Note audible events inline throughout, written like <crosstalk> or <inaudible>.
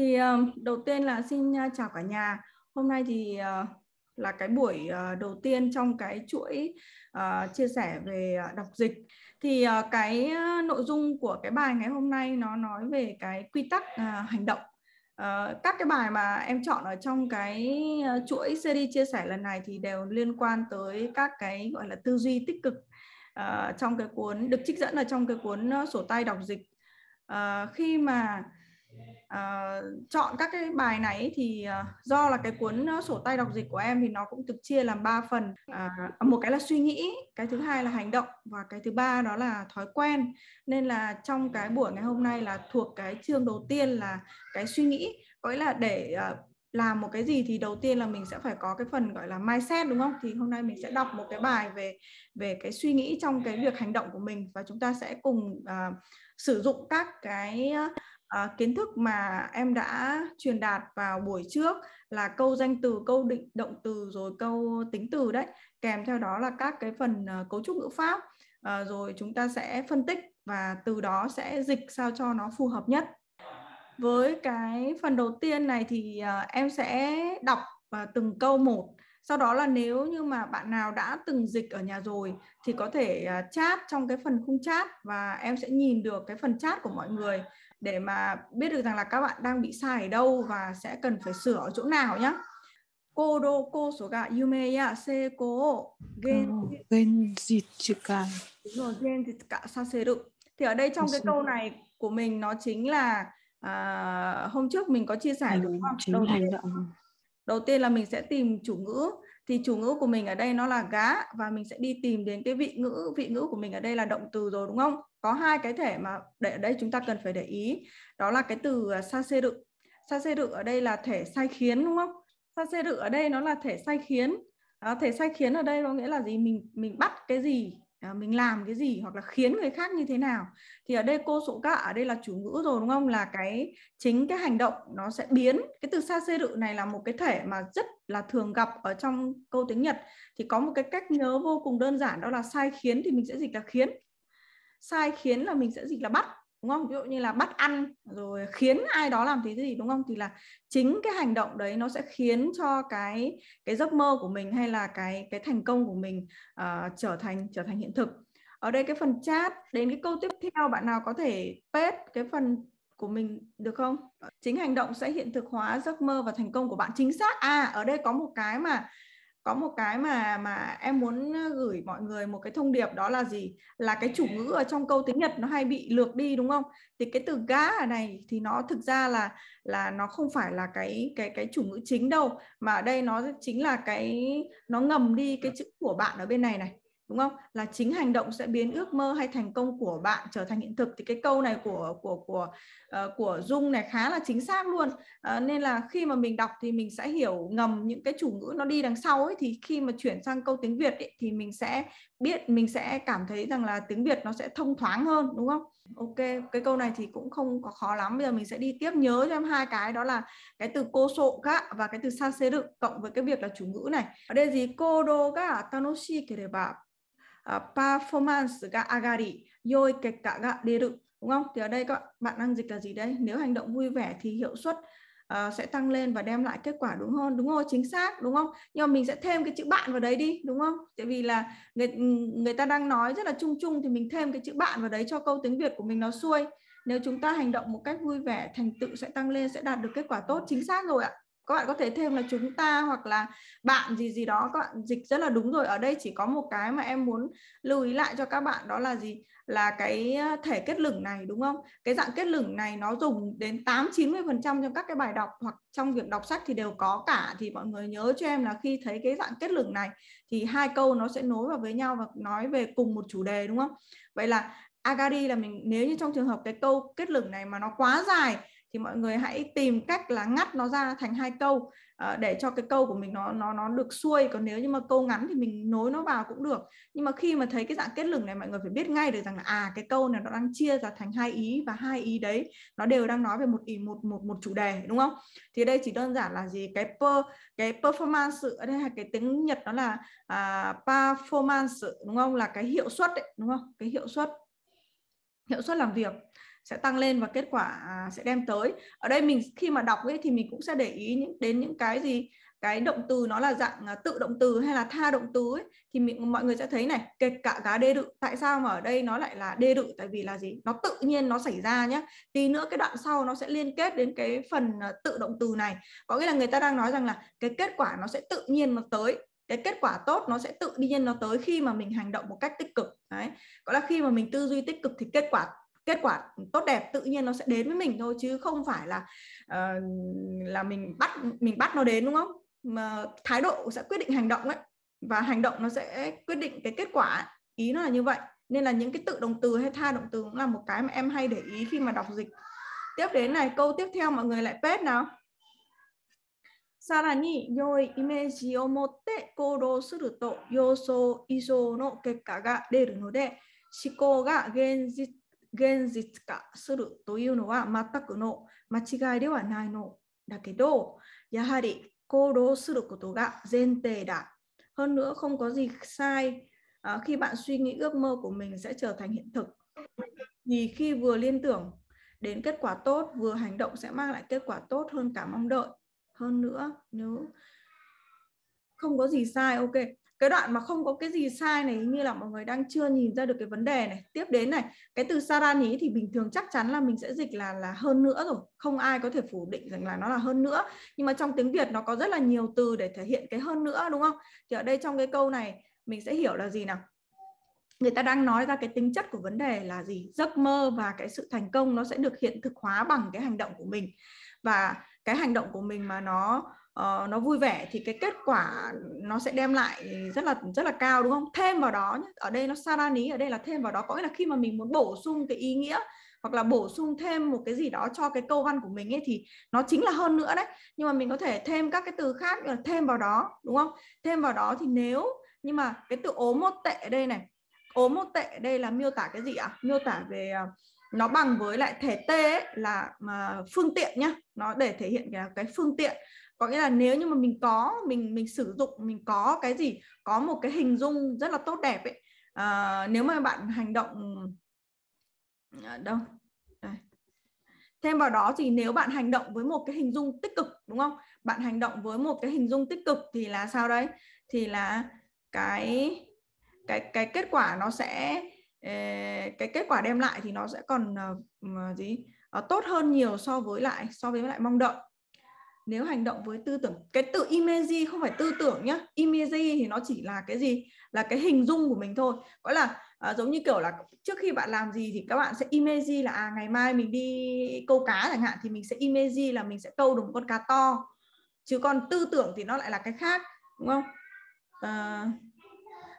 Thì ờ, đầu tiên là xin ờ, chào cả nhà. Hôm nay thì ờ, là cái buổi đầu tiên trong cái chuỗi chia sẻ về đọc dịch. Thì cái nội dung của cái bài ngày hôm nay nó nói về cái quy tắc hành động. Các cái bài mà em chọn ở trong cái chuỗi series chia sẻ lần này thì đều liên quan tới các cái, gọi là, tư duy tích cực trong cái cuốn, được trích dẫn ở trong cái cuốn sổ tay đọc dịch. Khi mà uh, chọn các cái bài này thì uh, do là cái cuốn uh, sổ tay đọc dịch của em thì nó cũng được chia làm 3 phần. Uh, một cái là suy nghĩ cái thứ hai là hành động và cái thứ ba đó là thói quen. Nên là trong cái buổi ngày hôm nay là thuộc cái chương đầu tiên là cái suy nghĩ. Có nghĩa là để uh, làm một cái gì thì đầu tiên là mình sẽ phải có cái phần gọi là mindset đúng không? Thì hôm nay mình sẽ đọc một cái bài về về cái suy nghĩ trong cái việc hành động của mình và chúng ta sẽ cùng uh, sử dụng các cái uh, kiến thức mà em đã truyền đạt vào buổi trước là câu danh từ, câu định động từ rồi câu tính từ đấy. Kèm theo đó là các cái phần uh, cấu trúc ngữ pháp uh, rồi chúng ta sẽ phân tích và từ đó sẽ dịch sao cho nó phù hợp nhất. Với cái phần đầu tiên này thì uh, em sẽ đọc uh, từng câu một sau đó là nếu như mà bạn nào đã từng dịch ở nhà rồi thì có thể chat trong cái phần khung chat và em sẽ nhìn được cái phần chat của mọi người để mà biết được rằng là các bạn đang bị sai ở đâu và sẽ cần phải sửa ở chỗ nào nhé. Cô số gà yume ya se ko gen gen jitsuka. Đúng rồi, gen jitsuka saseru. Thì ở đây trong cái câu này của mình nó chính là à, hôm trước mình có chia sẻ đúng không? Đầu động. Đầu tiên là mình sẽ tìm chủ ngữ thì chủ ngữ của mình ở đây nó là gá và mình sẽ đi tìm đến cái vị ngữ vị ngữ của mình ở đây là động từ rồi đúng không? Có hai cái thể mà để ở đây chúng ta cần phải để ý. Đó là cái từ à, sa xê đự. Sa xê đự ở đây là thể sai khiến đúng không? Sa xê đự ở đây nó là thể sai khiến. À, thể sai khiến ở đây có nghĩa là gì? Mình mình bắt cái gì? Ờ, mình làm cái gì hoặc là khiến người khác như thế nào. Thì ở đây cô sổ cả ở đây là chủ ngữ rồi, đúng không? Là cái chính cái hành động nó sẽ biến. Cái từ xa xê rự này là một cái thể mà rất là thường gặp ở trong câu tiếng Nhật. Thì có một cái cách nhớ vô cùng đơn giản, đó là sai khiến thì mình sẽ dịch là khiến. Sai khiến là mình sẽ dịch là bắt đúng không? Ví dụ như là bắt ăn rồi khiến ai đó làm thế gì đúng không? Thì là chính cái hành động đấy nó sẽ khiến cho cái cái giấc mơ của mình hay là cái cái thành công của mình uh, trở thành trở thành hiện thực. Ở đây cái phần chat đến cái câu tiếp theo bạn nào có thể paste cái phần của mình được không? Chính hành động sẽ hiện thực hóa giấc mơ và thành công của bạn. Chính xác. À ở đây có một cái mà có một cái mà mà em muốn ờ, gửi mọi người một cái thông điệp đó là gì? Là cái chủ ngữ ở trong câu tiếng Nhật nó hay bị lược đi, đúng không? Thì cái từ gá ở này thì nó thực ra là là nó không phải là cái cái cái chủ ngữ chính đâu, mà ở đây nó chính là cái, nó ngầm đi cái chữ của bạn ở bên này này đúng không? Là chính hành động sẽ biến ước mơ hay thành công của bạn trở thành hiện thực. Thì cái câu này của của của uh, của dung này khá là chính xác luôn. Uh, nên là khi mà mình đọc thì mình sẽ hiểu ngầm những cái chủ ngữ nó đi đằng sau ấy. Thì khi mà chuyển sang câu tiếng việt ấy, thì mình sẽ biết mình sẽ cảm thấy rằng là tiếng việt nó sẽ thông thoáng hơn đúng không? Ok cái câu này thì cũng không có khó lắm. Bây giờ mình sẽ đi tiếp. Nhớ cho em hai cái đó là cái từ cô sộ ga và cái từ xa xê đựng cộng với cái việc là chủ ngữ này. Ở đây gì? Cô đô ga tanoshi kereba パフォーマンスが上がり、良い結果が出る đúng không? Thì ở đây các bạn đang dịch là gì đấy? Nếu hành động vui vẻ thì hiệu suất uh, sẽ tăng lên và đem lại kết quả đúng hơn, đúng không? Chính xác, đúng không? Nhưng mà mình sẽ thêm cái chữ bạn vào đấy đi, đúng không? Tại vì là người người ta đang nói rất là chung chung thì mình thêm cái chữ bạn vào đấy cho câu tiếng Việt của mình nó xuôi. Nếu chúng ta hành động một cách vui vẻ, thành tựu sẽ tăng lên, sẽ đạt được kết quả tốt, chính xác rồi ạ các bạn có thể thêm là chúng ta hoặc là bạn gì gì đó, các bạn dịch rất là đúng rồi. Ở đây chỉ có một cái mà em muốn lưu ý lại cho các bạn, đó là gì? Là cái ờ, thể kết lửng này, đúng không? Cái dạng kết lửng này nó dùng đến 8 90 phần trăm trong các cái bài đọc hoặc trong việc đọc sách thì đều có cả. Thì mọi người nhớ cho em là khi thấy cái dạng kết lửng này thì hai câu nó sẽ nối vào với nhau và nói về cùng một chủ đề, đúng không? Vậy là agari là mình, nếu như trong trường hợp cái câu kết lửng này mà nó quá dài thì mọi người hãy tìm cách là ngắt nó ra thành hai câu uh, để cho cái câu của mình nó nó nó được xuôi. Còn nếu như mà câu ngắn thì mình nối nó vào cũng được. Nhưng mà khi mà thấy cái dạng kết lửng này mọi người phải biết ngay được rằng là à cái câu này nó đang chia ra thành hai ý và hai ý đấy nó đều đang nói về một ý một một một chủ đề đúng không? Thì đây chỉ đơn giản là gì? Cái per cái performance ở đây là cái tiếng nhật nó là uh, performance đúng không? Là cái hiệu suất đấy đúng không? Cái hiệu suất. Hiệu suất làm việc sẽ tăng lên và kết quả à, sẽ đem tới. Ở đây mình khi mà đọc ấy thì mình cũng sẽ để ý những đến những cái gì cái động từ nó là dạng à, tự động từ hay là tha động từ ấy thì mình, mọi người sẽ thấy này kể cả cá đê đự. Tại sao mà ở đây nó lại là đê đự? Tại vì là gì? Nó tự nhiên nó xảy ra nhé tí nữa cái đoạn sau nó sẽ liên kết đến cái phần à, tự động từ này. Có nghĩa là người ta đang nói rằng là cái kết quả nó sẽ tự nhiên nó tới cái kết quả tốt nó sẽ tự nhiên nó tới khi mà mình hành động một cách tích cực. Đấy. Gọi là khi mà mình tư duy tích cực thì kết quả kết quả tốt đẹp tự nhiên nó sẽ đến với mình thôi chứ không phải là uh, là mình bắt mình bắt nó đến đúng không mà thái độ sẽ quyết định hành động ấy và hành động nó sẽ quyết định cái kết quả ý nó là như vậy nên là những cái tự động từ hay tha động từ cũng là một cái mà em hay để ý khi mà đọc dịch tiếp đến này câu tiếp theo mọi người lại pết nào さらに良いイメージを持って行動すると予想以上の結果が出るので思考が現実 現実化するというのは全くの間違いではないのだけどやはり行動することが前提だ hơn nữa không có gì sai à, khi bạn suy nghĩ ước mơ của mình sẽ trở thành hiện thực vì khi vừa liên tưởng đến kết quả tốt vừa hành động sẽ mang lại kết quả tốt hơn cả mong đợi hơn nữa nếu không có gì sai ok cái đoạn mà không có cái gì sai này như là mọi người đang chưa nhìn ra được cái vấn đề này. Tiếp đến này, cái từ sarani thì bình thường chắc chắn là mình sẽ dịch là là hơn nữa rồi. Không ai có thể phủ định rằng là nó là hơn nữa. Nhưng mà trong tiếng việt nó có rất là nhiều từ để thể hiện cái hơn nữa, đúng không? Thì ở đây trong cái câu này, mình sẽ hiểu là gì nào? Người ta đang nói ra cái tính chất của vấn đề là gì? Giấc mơ và cái sự thành công nó sẽ được hiện thực hóa bằng cái hành động của mình. Và cái hành động của mình mà nó uh, nó vui vẻ thì cái kết quả nó sẽ đem lại rất là rất là cao đúng không? Thêm vào đó nhé, ở đây nó sarani ở đây là thêm vào đó. Có nghĩa là khi mà mình muốn bổ sung cái ý nghĩa hoặc là bổ sung thêm một cái gì đó cho cái câu văn của mình ấy thì nó chính là hơn nữa đấy. Nhưng mà mình có thể thêm các cái từ khác như là thêm vào đó đúng không? Thêm vào đó thì nếu nhưng mà cái từ ốm một tệ ở đây này ốm một tệ đây là miêu tả cái gì ạ? À? miêu tả về ờ, nó bằng với lại thể t ấy, là mà phương tiện nhá. Nó để thể hiện cái, cái phương tiện có nghĩa là nếu như mà mình có mình mình sử dụng mình có cái gì có một cái hình dung rất là tốt đẹp ấy à, nếu mà bạn hành động à, đâu? Đây. thêm vào đó thì nếu bạn hành động với một cái hình dung tích cực đúng không? Bạn hành động với một cái hình dung tích cực thì là sao đấy? Thì là cái cái cái kết quả nó sẽ ờ, cái kết quả đem lại thì nó sẽ còn uh, gì? Uh, tốt hơn nhiều so với lại so với lại mong đợi nếu hành động với tư tưởng cái tự image không phải tư tưởng nhá image thì nó chỉ là cái gì? Là cái hình dung của mình thôi. Gọi là à, giống như kiểu là trước khi bạn làm gì thì các bạn sẽ image là à ngày mai mình đi câu cá chẳng hạn thì mình sẽ image là mình sẽ câu được một con cá to. Chứ còn tư tưởng thì nó lại là cái khác đúng không? À,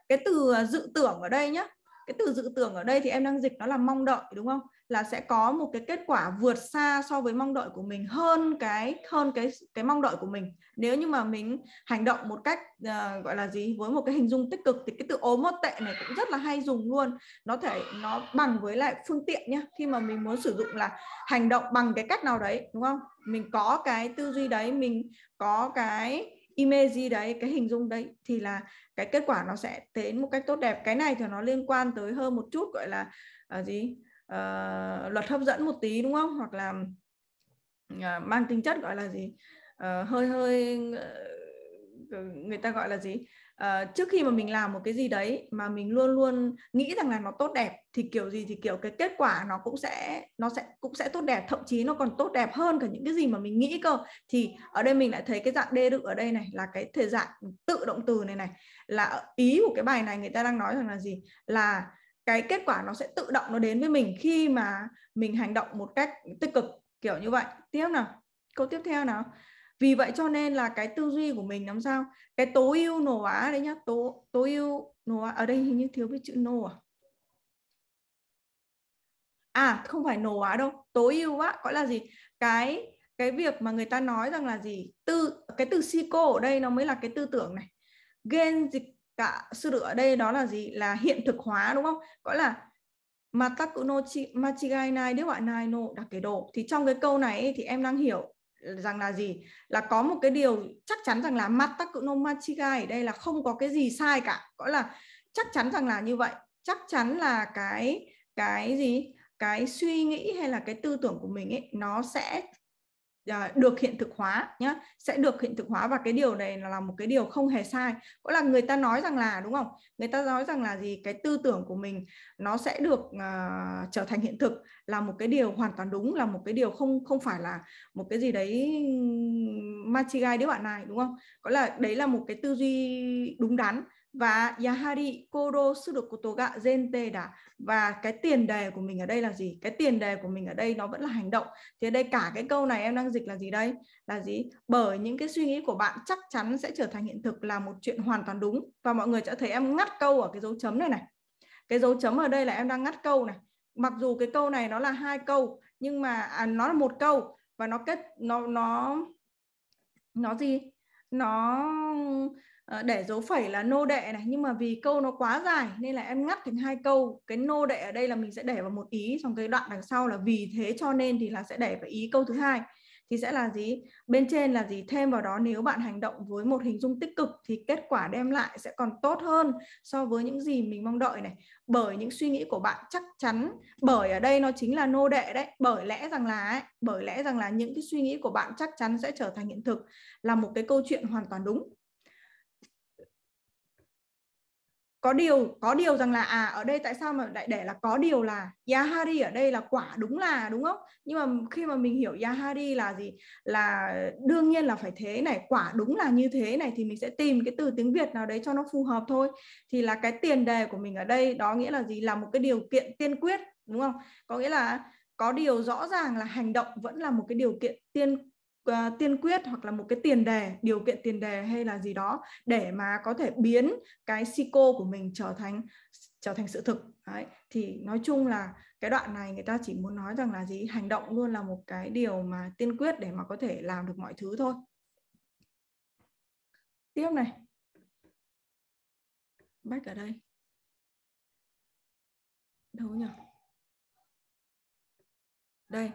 cái từ à, dự tưởng ở đây nhá cái từ dự tưởng ở đây thì em đang dịch nó là mong đợi đúng không? Là sẽ có một cái kết quả vượt xa so với mong đợi của mình hơn cái hơn cái cái mong đợi của mình. Nếu như mà mình hành động một cách uh, gọi là gì với một cái hình dung tích cực thì cái từ ốm một tệ này cũng rất là hay dùng luôn. Nó thể nó bằng với lại phương tiện nhá. Khi mà mình muốn sử dụng là hành động bằng cái cách nào đấy đúng không? Mình có cái tư duy đấy mình có cái image đấy cái hình dung đấy thì là cái kết quả nó sẽ đến một cách tốt đẹp. Cái này thì nó liên quan tới hơn một chút gọi là uh, gì? Uh, luật hấp dẫn một tí đúng không? Hoặc là uh, mang tính chất gọi là gì? Uh, hơi hơi uh, người ta gọi là gì? Uh, trước khi mà mình làm một cái gì đấy mà mình luôn luôn nghĩ rằng là nó tốt đẹp thì kiểu gì thì kiểu cái kết quả nó cũng sẽ nó sẽ cũng sẽ tốt đẹp thậm chí nó còn tốt đẹp hơn cả những cái gì mà mình nghĩ cơ. Thì ở đây mình lại thấy cái dạng đê đựng ở đây này là cái thể dạng tự động từ này này là ý của cái bài này người ta đang nói rằng là gì? Là cái kết quả nó sẽ tự động nó đến với mình khi mà mình hành động một cách tích cực, kiểu như vậy. Tiếp nào, câu tiếp theo nào. Vì vậy cho nên là cái tư duy của mình làm sao? Cái tối ưu nổ á đấy nhá, tố tối ưu nổ á, ở đây hình như thiếu cái chữ nổ à? À không phải nổ á đâu tối ưu á gọi là gì? Cái cái việc mà người ta nói rằng là gì? Tư, cái từ psycho ở đây nó mới là cái tư tưởng này. Gen dịch cả sư được ở đây đó là gì? Là hiện thực hóa, đúng không? Gọi là mataku no machigai nai nếu bạn nai no đặt cái độ thì trong cái câu này thì em đang hiểu rằng là gì? Là có một cái điều chắc chắn rằng là mataku no machigai ở đây là không có cái gì sai cả. Gọi là chắc chắn rằng là như vậy. Chắc chắn là cái cái gì? Cái suy nghĩ hay là cái tư tưởng của mình ấy, nó sẽ Dạ, được hiện thực hóa nhé sẽ được hiện thực hóa và cái điều này là một cái điều không hề sai. Có là người ta nói rằng là đúng không? Người ta nói rằng là gì? Cái tư tưởng của mình nó sẽ được uh, trở thành hiện thực là một cái điều hoàn toàn đúng là một cái điều không không phải là một cái gì đấy machigai đứa bạn này đúng không? Có là đấy là một cái tư duy đúng đắn và yahari kodo koto ga zente da và cái tiền đề của mình ở đây là gì? Cái tiền đề của mình ở đây nó vẫn là hành động. Thì ở đây cả cái câu này em đang dịch là gì đây? Là gì? Bởi những cái suy nghĩ của bạn chắc chắn sẽ trở thành hiện thực là một chuyện hoàn toàn đúng. Và mọi người sẽ thấy em ngắt câu ở cái dấu chấm này này. Cái dấu chấm ở đây là em đang ngắt câu này. Mặc dù cái câu này nó là hai câu nhưng mà à, nó là một câu. Và nó kết nó nó nó gì? Nó Ờ, để dấu phẩy là nô đệ này nhưng mà vì câu nó quá dài nên là em ngắt thành hai câu. Cái nô đệ ở đây là mình sẽ để vào một ý trong cái đoạn đằng sau là vì thế cho nên thì là sẽ để vào ý câu thứ hai. Thì sẽ là gì? Bên trên là gì? Thêm vào đó nếu bạn hành động với một hình dung tích cực thì kết quả đem lại sẽ còn tốt hơn so với những gì mình mong đợi này. Bởi những suy nghĩ của bạn chắc chắn bởi ở đây nó chính là nô đệ đấy. Bởi lẽ rằng là ấy, bởi lẽ rằng là những cái suy nghĩ của bạn chắc chắn sẽ trở thành hiện thực là một cái câu chuyện hoàn toàn đúng. Có điều có điều rằng là à ở đây tại sao mà lại để là có điều là Yahari ở đây là quả đúng là, đúng không? Nhưng mà khi mà mình hiểu Yahari là gì? Là đương nhiên là phải thế này, quả đúng là như thế này thì mình sẽ tìm cái từ tiếng Việt nào đấy cho nó phù hợp thôi. Thì là cái tiền đề của mình ở đây đó nghĩa là gì? Là một cái điều kiện tiên quyết, đúng không? Có nghĩa là có điều rõ ràng là hành động vẫn là một cái điều kiện tiên uh, tiên quyết hoặc là một cái tiền đề điều kiện tiền đề hay là gì đó để mà có thể biến cái cô của mình trở thành trở thành sự thực. Đấy. thì nói chung là cái đoạn này người ta chỉ muốn nói rằng là gì? Hành động luôn là một cái điều mà tiên quyết để mà có thể làm được mọi thứ thôi. Tiếp này. Bách ở đây. Đâu nhỉ? Đây.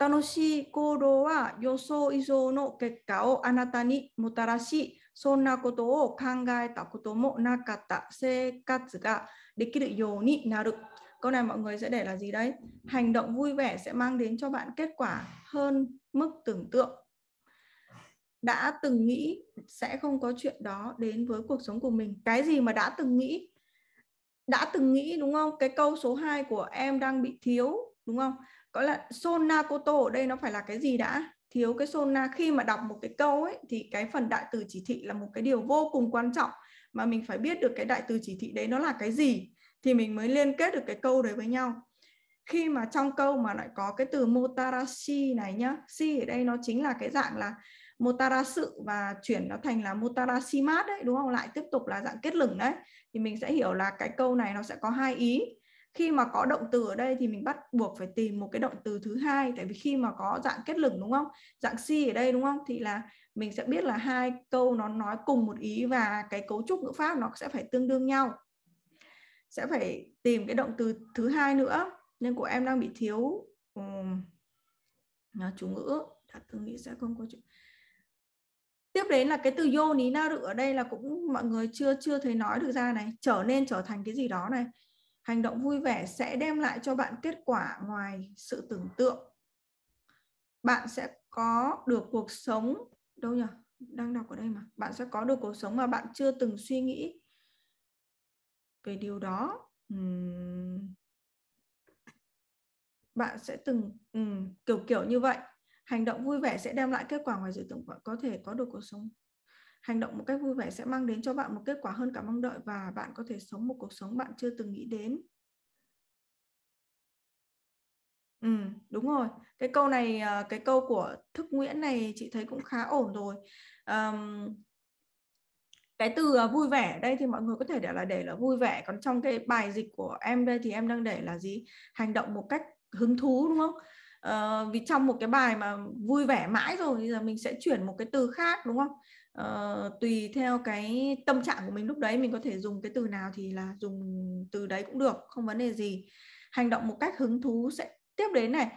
楽しい行動は予想以上の結果をあなたにもたらし、そんなことを考えたこともなかった生活ができるようになる。Câu này mọi người sẽ để là gì đấy? Hành động vui vẻ sẽ mang đến cho bạn kết quả hơn mức tưởng tượng. Đã từng nghĩ sẽ không có chuyện đó đến với cuộc sống của mình. Cái gì mà đã từng nghĩ? Đã từng nghĩ đúng không? Cái câu số 2 của em đang bị thiếu đúng không? Gọi là sona koto ở đây nó phải là cái gì đã? Thiếu cái sona. Khi mà đọc một cái câu ấy, thì cái phần đại từ chỉ thị là một cái điều vô cùng quan trọng. Mà mình phải biết được cái đại từ chỉ thị đấy nó là cái gì, thì mình mới liên kết được cái câu đấy với nhau. Khi mà trong câu mà lại có cái từ motarashi này nhá, si ở đây nó chính là cái dạng là motarasu và chuyển nó thành là motarashimat đấy, đúng không? Lại tiếp tục là dạng kết lửng đấy. Thì mình sẽ hiểu là cái câu này nó sẽ có hai ý khi mà có động từ ở đây thì mình bắt buộc phải tìm một cái động từ thứ hai tại vì khi mà có dạng kết lửng đúng không? Dạng si ở đây đúng không? Thì là mình sẽ biết là hai câu nó nói cùng một ý và cái cấu trúc ngữ pháp nó sẽ phải tương đương nhau. Sẽ phải tìm cái động từ thứ hai nữa nên của em đang bị thiếu um, chủ ngữ. Thật tôi nghĩ sẽ không có chuyện. Tiếp đến là cái từ yo ní na ở đây là cũng mọi người chưa chưa thấy nói được ra này. Trở nên trở thành cái gì đó này hành động vui vẻ sẽ đem lại cho bạn kết quả ngoài sự tưởng tượng. Bạn sẽ có được cuộc sống đâu nhỉ? Đang đọc ở đây mà. Bạn sẽ có được cuộc sống mà bạn chưa từng suy nghĩ về điều đó. Uhm. bạn sẽ từng uhm, kiểu kiểu như vậy. Hành động vui vẻ sẽ đem lại kết quả ngoài dự tưởng bạn có thể có được cuộc sống hành động một cách vui vẻ sẽ mang đến cho bạn một kết quả hơn cả mong đợi và bạn có thể sống một cuộc sống bạn chưa từng nghĩ đến Ừ, đúng rồi. Cái câu này, ờ, cái câu của Thức Nguyễn này chị thấy cũng khá ổn rồi. Um, cái từ ờ, vui vẻ đây thì mọi người có thể để là để là vui vẻ. Còn trong cái bài dịch của em đây thì em đang để là gì? Hành động một cách hứng thú đúng không? Uh, vì trong một cái bài mà vui vẻ mãi rồi bây giờ mình sẽ chuyển một cái từ khác đúng không? Uh, tùy theo cái tâm trạng của mình lúc đấy mình có thể dùng cái từ nào thì là dùng từ đấy cũng được không vấn đề gì. Hành động một cách hứng thú sẽ tiếp đến này.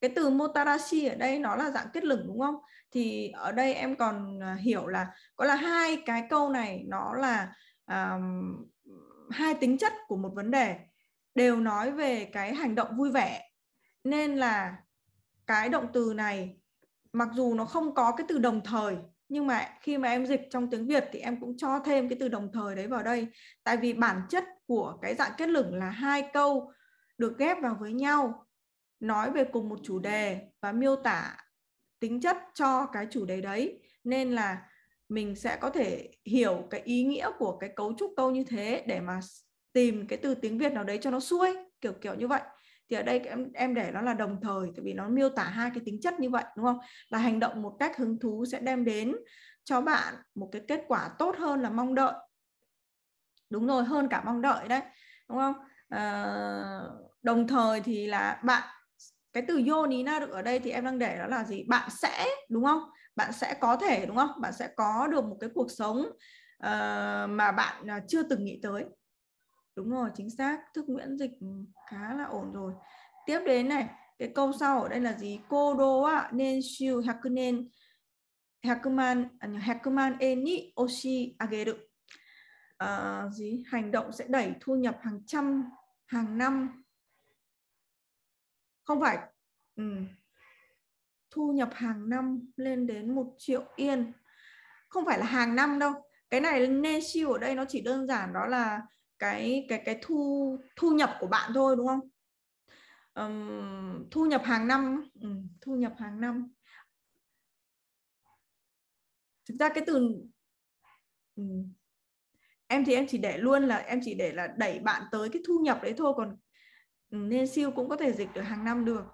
Cái từ motarashi ở đây nó là dạng kết lửng đúng không? Thì ở đây em còn à, hiểu là có là hai cái câu này nó là um, hai tính chất của một vấn đề đều nói về cái hành động vui vẻ. Nên là cái động từ này mặc dù nó không có cái từ đồng thời nhưng mà khi mà em dịch trong tiếng Việt thì em cũng cho thêm cái từ đồng thời đấy vào đây. Tại vì bản chất của cái dạng kết lửng là hai câu được ghép vào với nhau, nói về cùng một chủ đề và miêu tả tính chất cho cái chủ đề đấy. Nên là mình sẽ có thể hiểu cái ý nghĩa của cái cấu trúc câu như thế để mà tìm cái từ tiếng Việt nào đấy cho nó xuôi, kiểu kiểu như vậy thì ở đây em em để nó là đồng thời tại vì nó miêu tả hai cái tính chất như vậy đúng không? Là hành động một cách hứng thú sẽ đem đến cho bạn một cái kết quả tốt hơn là mong đợi. Đúng rồi hơn cả mong đợi đấy đúng không? À, đồng thời thì là bạn cái từ yonina được ở đây thì em đang để đó là gì? Bạn sẽ đúng không? Bạn sẽ có thể đúng không? Bạn sẽ có được một cái cuộc sống uh, mà bạn à, chưa từng nghĩ tới đúng rồi chính xác. Thức miễn dịch khá là ổn rồi. Tiếp đến này cái câu sau ở đây là gì? Cô đô á nên siêu hạc nên hạc man à hạc man eni oshi ageru. À, gì? Hành động sẽ đẩy thu nhập hàng trăm hàng năm. Không phải ừ. thu nhập hàng năm lên đến một triệu yên. Không phải là hàng năm đâu. Cái này nên siêu ở đây nó chỉ đơn giản đó là cái cái cái thu thu nhập của bạn thôi đúng không? Um, thu nhập hàng năm ừ, thu nhập hàng năm. Thực ra cái từ ừ, em thì em chỉ để luôn là em chỉ để là đẩy bạn tới cái thu nhập đấy thôi còn nên siêu cũng có thể dịch được hàng năm được.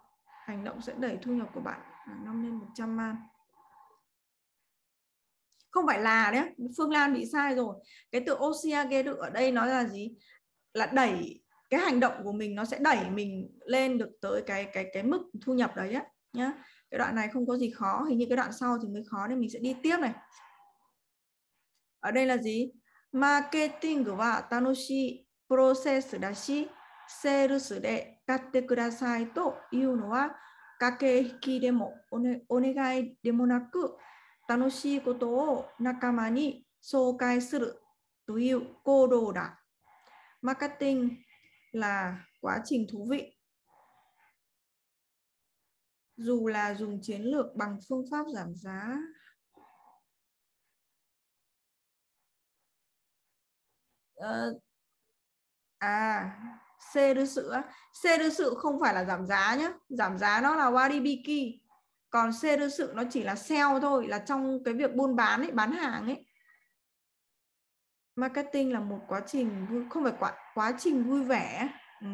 Hành động sẽ đẩy thu nhập của bạn hàng năm lên 100 man không phải là đấy Phương Lan bị sai rồi cái từ osiage được ở đây nó là gì là đẩy cái hành động của mình nó sẽ đẩy mình lên được tới cái cái cái mức thu nhập đấy á nhá cái đoạn này không có gì khó hình như cái đoạn sau thì mới khó nên mình sẽ đi tiếp này ở đây là gì marketing wa tanoshi process だしセールスで買ってくださいというのは駆け引きでもお,、ね、お願いでもなく 楽しいことを仲間に紹介するという行動だ。Marketing là quá trình thú vị. Dù là dùng chiến lược bằng phương pháp giảm giá. Uh, à, C đưa sự C đưa sự không phải là giảm giá nhé. Giảm giá nó là waribiki còn C đơn sự nó chỉ là sale thôi, là trong cái việc buôn bán ấy, bán hàng ấy. Marketing là một quá trình vui, không phải quá quá trình vui vẻ. Ừ.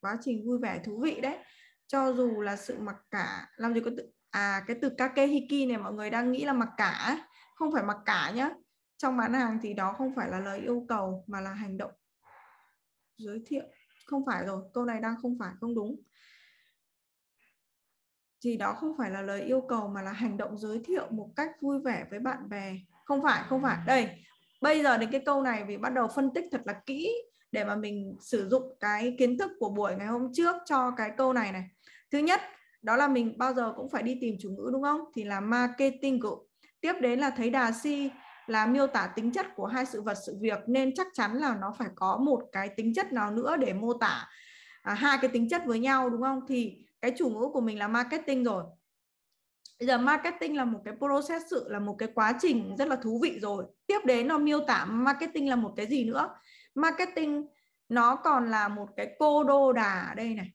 quá trình vui vẻ thú vị đấy. Cho dù là sự mặc cả, làm gì có tự à cái từ kakehiki này mọi người đang nghĩ là mặc cả không phải mặc cả nhá. Trong bán hàng thì đó không phải là lời yêu cầu mà là hành động. Giới thiệu. Không phải rồi, câu này đang không phải, không đúng thì đó không phải là lời yêu cầu mà là hành động giới thiệu một cách vui vẻ với bạn bè. Không phải không phải. Đây bây giờ đến cái câu này vì bắt đầu phân tích thật là kỹ để mà mình sử dụng cái kiến thức của buổi ngày hôm trước cho cái câu này này. Thứ nhất đó là mình bao giờ cũng phải đi tìm chủ ngữ đúng không? Thì là marketing group tiếp đến là thấy đà si là miêu tả tính chất của hai sự vật sự việc nên chắc chắn là nó phải có một cái tính chất nào nữa để mô tả à, hai cái tính chất với nhau đúng không? Thì cái chủ ngữ của mình là marketing rồi. Bây giờ marketing là một cái process, sự là một cái quá trình rất là thú vị rồi. Tiếp đến nó miêu tả marketing là một cái gì nữa? Marketing nó còn là một cái cô đô đà ở đây này.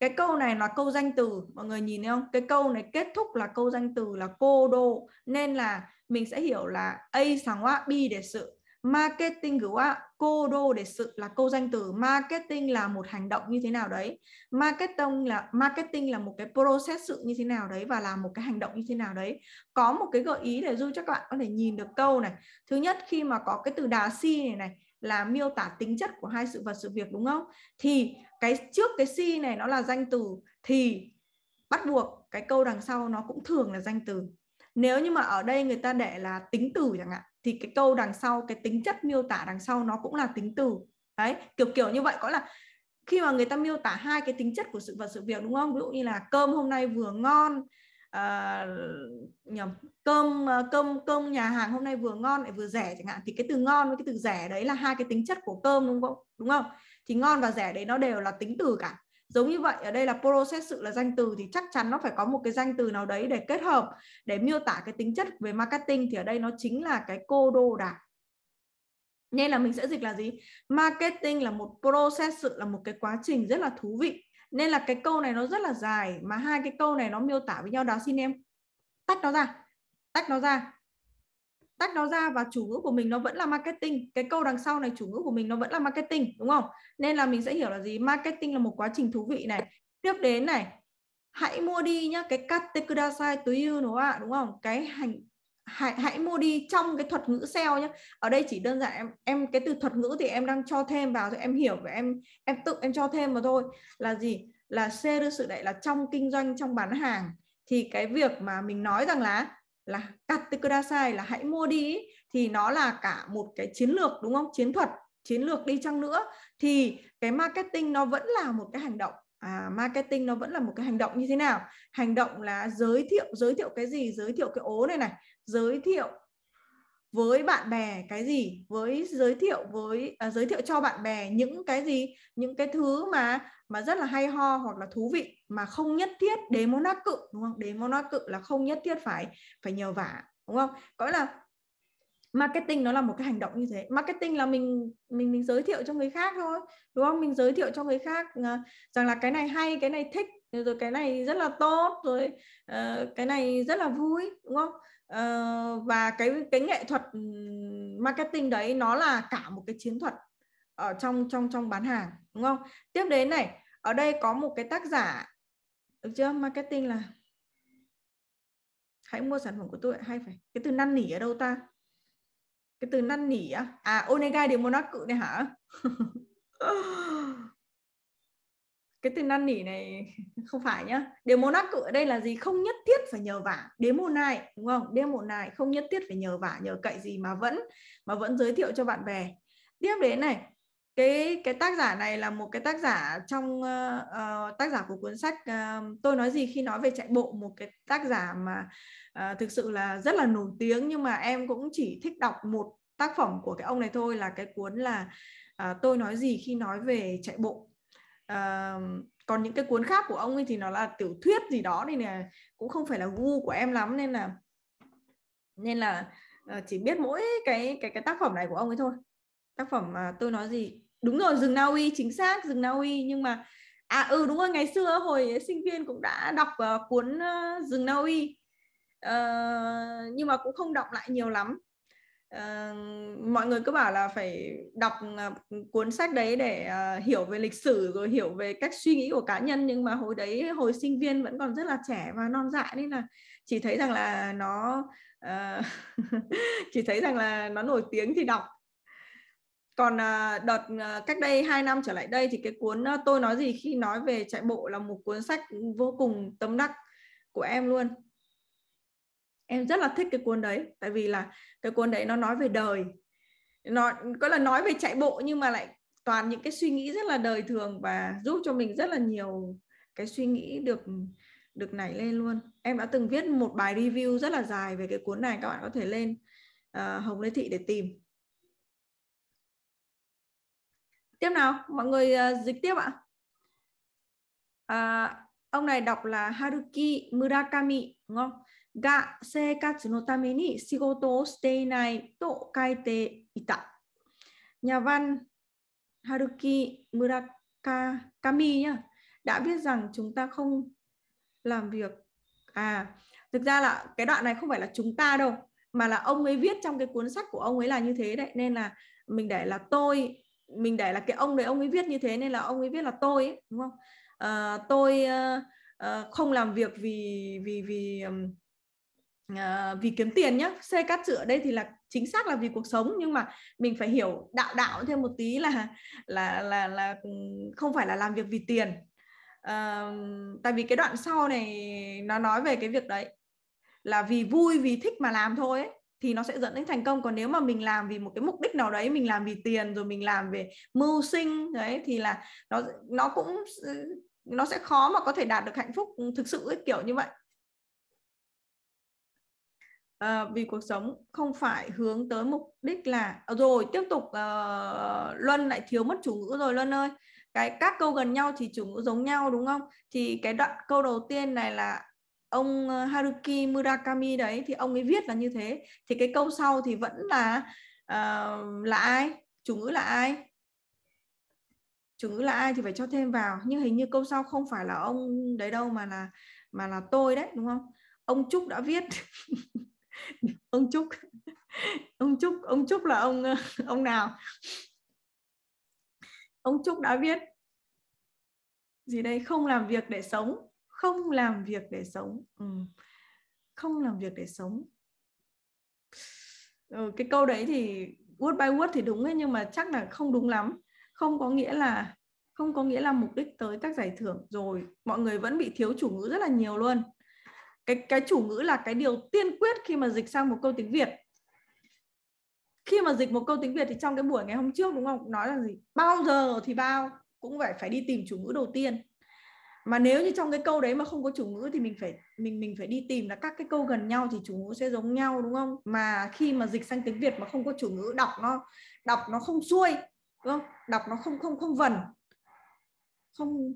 Cái câu này là câu danh từ, mọi người nhìn thấy không? Cái câu này kết thúc là câu danh từ là cô đô. Nên là mình sẽ hiểu là a sáng hóa b để sự marketing của cô đô để sự, là câu danh từ. Marketing là một hành động như thế nào đấy? Marketing là marketing là một cái process sự như thế nào đấy và là một cái hành động như thế nào đấy? Có một cái gợi ý để giúp cho các bạn có thể nhìn được câu này. Thứ nhất, khi mà có cái từ đà si này này, là miêu tả tính chất của hai sự vật, sự việc, đúng không? Thì cái trước cái si này nó là danh từ, thì bắt buộc cái câu đằng sau nó cũng thường là danh từ. Nếu như mà ở đây người ta để là tính từ chẳng hạn thì cái câu đằng sau cái tính chất miêu tả đằng sau nó cũng là tính từ. Đấy kiểu kiểu như vậy. Có là khi mà người ta miêu tả hai cái tính chất của sự vật sự việc đúng không? Ví dụ như là cơm hôm nay vừa ngon ờ, uh, nhầm cơm ờ, cơm cơm nhà hàng hôm nay vừa ngon lại vừa rẻ chẳng hạn thì cái từ ngon với cái từ rẻ đấy là hai cái tính chất của cơm đúng không? Đúng không? Thì ngon và rẻ đấy nó đều là tính từ cả giống như vậy, ở đây là process sự là danh từ thì chắc chắn nó phải có một cái danh từ nào đấy để kết hợp, để miêu tả cái tính chất về marketing thì ở đây nó chính là cái cô đô đạc nên là mình sẽ dịch là gì? Marketing là một process sự, là một cái quá trình rất là thú vị. Nên là cái câu này nó rất là dài mà hai cái câu này nó miêu tả với nhau đó. Xin em tách nó ra, tách nó ra tách nó ra và chủ ngữ của mình nó vẫn là marketing. Cái câu đằng sau này, chủ ngữ của mình nó vẫn là marketing, đúng không? Nên là mình sẽ hiểu là gì? Marketing là một quá trình thú vị này. Tiếp đến này, hãy mua đi nhá, cái katekudasai to you đúng không ạ? Đúng không? Cái hành, hãy hãy mua đi trong cái thuật ngữ sale nhé ở đây chỉ đơn giản em em, cái từ thuật ngữ thì em đang cho thêm vào thì em hiểu và em em tự, em cho thêm vào thôi. Là gì? Là sale sự đại là trong kinh doanh, trong bán hàng. Thì cái việc mà mình nói rằng là là katekudasai là hãy mua đi thì nó là cả một cái chiến lược đúng không? Chiến thuật chiến lược đi chăng nữa. Thì cái marketing nó vẫn là một cái hành động. À, marketing nó vẫn là một cái hành động như thế nào? Hành động là giới thiệu giới thiệu cái gì? Giới thiệu cái ố này này. Giới thiệu với bạn bè cái gì với giới thiệu với à, giới thiệu cho bạn bè những cái gì những cái thứ mà mà rất là hay ho hoặc là thú vị mà không nhất thiết đến món ác cự đúng không? Đến món ác cự là không nhất thiết phải phải nhờ vả đúng không? Có là marketing nó là một cái hành động như thế. Marketing là mình mình mình giới thiệu cho người khác thôi đúng không? Mình giới thiệu cho người khác ờ, rằng là cái này hay cái này thích rồi cái này rất là tốt rồi uh, cái này rất là vui đúng không? Uh, và cái cái nghệ thuật ừ, marketing đấy nó là cả một cái chiến thuật ở trong trong trong bán hàng đúng không? Tiếp đến này ở đây có một cái tác giả được chưa? Marketing là hãy mua sản phẩm của tôi hay phải cái từ năn nỉ ở đâu ta? Cái từ năn nỉ á? À onegai để cự này hả? <laughs> cái từ năn nỉ này <laughs> không phải nhá. Điều cự ở đây là gì? Không nhất thiết phải nhờ vả. Đến đúng không? Đến không nhất thiết phải nhờ vả nhờ cậy gì mà vẫn mà vẫn giới thiệu cho bạn bè. Tiếp đến này cái cái tác giả này là một cái tác giả trong uh, tác giả của cuốn sách uh, tôi nói gì khi nói về chạy bộ. Một cái tác giả mà uh, thực sự là rất là nổi tiếng nhưng mà em cũng chỉ thích đọc một tác phẩm của cái ông này thôi là cái cuốn là uh, tôi nói gì khi nói về chạy bộ còn những cái cuốn khác của ông ấy thì nó là tiểu thuyết gì đó thì nè cũng không phải là gu của em lắm nên là nên là ờ, chỉ biết mỗi cái cái cái tác phẩm này của ông ấy thôi. Tác phẩm mà tôi nói gì? Đúng rồi rừng Na Uy chính xác rừng Na Uy nhưng mà à ừ đúng rồi ngày xưa hồi sinh viên cũng đã đọc uh, cuốn uh, rừng Na Uy. Uh, nhưng mà cũng không đọc lại nhiều lắm uh, mọi người cứ bảo là phải đọc uh, cuốn sách đấy để uh, hiểu về lịch sử rồi hiểu về cách suy nghĩ của cá nhân. Nhưng mà hồi đấy hồi sinh viên vẫn còn rất là trẻ và non dại nên là chỉ thấy rằng là nó uh, <laughs> chỉ thấy rằng là nó nổi tiếng thì đọc. Còn đợt cách đây 2 năm trở lại đây thì cái cuốn tôi nói gì khi nói về chạy bộ là một cuốn sách vô cùng tâm đắc của em luôn em rất là thích cái cuốn đấy tại vì là cái cuốn đấy nó nói về đời. Nó có là nói về chạy bộ nhưng mà lại toàn những cái suy nghĩ rất là đời thường và giúp cho mình rất là nhiều cái suy nghĩ được được nảy lên luôn. Em đã từng viết một bài review rất là dài về cái cuốn này các bạn có thể lên uh, hồng lê thị để tìm. Tiếp nào mọi người uh, dịch tiếp ạ. À, ông này đọc là Haruki Murakami đúng không ga seikatsu văn Haruki Murakami nhá đã viết rằng chúng ta không làm việc. À thực ra là cái đoạn này không phải là chúng ta đâu mà là ông ấy viết trong cái cuốn sách của ông ấy là như thế đấy. Nên là mình để là tôi mình để là cái ông đấy ông ấy viết như thế nên là ông ấy viết là tôi ấy, đúng không? À, tôi uh, uh, không làm việc vì vì vì um, uh, vì kiếm tiền nhá xe cát chữa ở đây thì là chính xác là vì cuộc sống nhưng mà mình phải hiểu đạo đạo thêm một tí là là là là ừ, không phải là làm việc vì tiền. Uh, tại vì cái đoạn sau này nó nói về cái việc đấy là vì vui vì thích mà làm thôi ấy thì nó sẽ dẫn đến thành công. Còn nếu mà mình làm vì một cái mục đích nào đấy mình làm vì tiền rồi mình làm về mưu sinh đấy thì là nó nó cũng ừ, nó sẽ khó mà có thể đạt được hạnh phúc ừ, thực sự ấy, kiểu như vậy à, vì cuộc sống không phải hướng tới mục đích là à, rồi tiếp tục uh, luân lại thiếu mất chủ ngữ rồi luân ơi. Cái các câu gần nhau thì chủ ngữ giống nhau đúng không? Thì cái đoạn câu đầu tiên này là ông Haruki Murakami đấy thì ông ấy viết là như thế. Thì cái câu sau thì vẫn là uh, là ai? Chủ ngữ là ai? Chủ ngữ là ai thì phải cho thêm vào. Nhưng hình như câu sau không phải là ông đấy đâu mà là mà là tôi đấy đúng không? Ông Trúc đã viết. <laughs> <laughs> ông Trúc. Ông Trúc ông Trúc là ông ờ, <laughs> ông nào? Ông Trúc đã viết gì đây? Không làm việc để sống. Không làm việc để sống. Ừ. không làm việc để sống. Ừ, cái câu đấy thì word by word thì đúng ấy nhưng mà chắc là không đúng lắm. Không có nghĩa là không có nghĩa là mục đích tới các giải thưởng. Rồi mọi người vẫn bị thiếu chủ ngữ rất là nhiều luôn cái cái chủ ngữ là cái điều tiên quyết khi mà dịch sang một câu tiếng Việt. Khi mà dịch một câu tiếng Việt thì trong cái buổi ngày hôm trước đúng không? Nói là gì? Bao giờ thì bao, cũng phải phải đi tìm chủ ngữ đầu tiên. Mà nếu như trong cái câu đấy mà không có chủ ngữ thì mình phải, mình mình phải đi tìm là các cái câu gần nhau thì chủ ngữ sẽ giống nhau, đúng không? Mà khi mà dịch sang tiếng Việt mà không có chủ ngữ, đọc nó đọc nó không xuôi, đúng không? Đọc nó không không không vần. Không.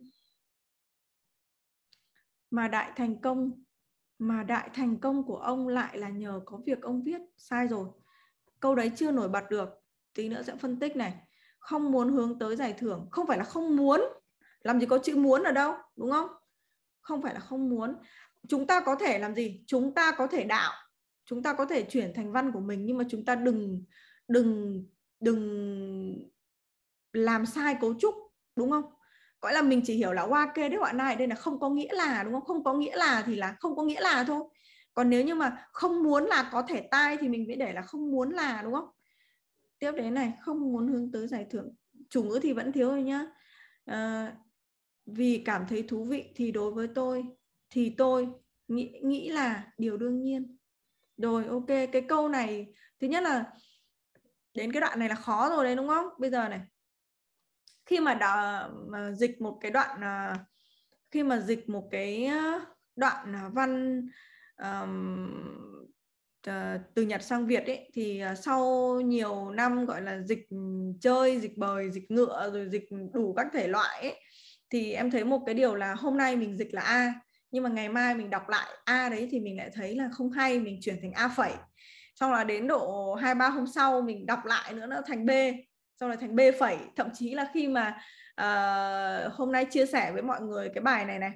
Mà đại thành công mà đại thành công của ông lại là nhờ có việc ông viết. Sai rồi. Câu đấy chưa nổi bật được. Tí nữa sẽ phân tích này. Không muốn hướng tới giải thưởng. Không phải là không muốn. Làm gì có chữ muốn ở đâu, đúng không? Không phải là không muốn. Chúng ta có thể làm gì? Chúng ta có thể đạo. Chúng ta có thể chuyển thành văn của mình, nhưng mà chúng ta đừng đừng đừng làm sai cấu trúc, đúng không? Gọi là mình chỉ hiểu là hoa kê đấy bạn này đây là không có nghĩa là đúng không? Không có nghĩa là thì là không có nghĩa là thôi. Còn nếu như mà không muốn là có thể tai thì mình phải để là không muốn là đúng không? Tiếp đến này không muốn hướng tới giải thưởng. Chủ ngữ thì vẫn thiếu rồi nhá. À, vì cảm thấy thú vị thì đối với tôi thì tôi nghĩ nghĩ là điều đương nhiên. Rồi ok cái câu này thứ nhất là đến cái đoạn này là khó rồi đấy đúng không? Bây giờ này khi mà, đã, mà dịch một cái đoạn à, khi mà dịch một cái à, đoạn à, văn um, từ Nhật sang Việt ấy thì sau nhiều năm gọi là dịch chơi, dịch bời, dịch ngựa rồi dịch đủ các thể loại ấy thì em thấy một cái điều là hôm nay mình dịch là A nhưng mà ngày mai mình đọc lại A đấy thì mình lại thấy là không hay mình chuyển thành A phẩy. Xong là đến độ hai ba hôm sau mình đọc lại nữa nó thành B xong này thành B phẩy. Thậm chí là khi mà uh, hôm nay chia sẻ với mọi người cái bài này này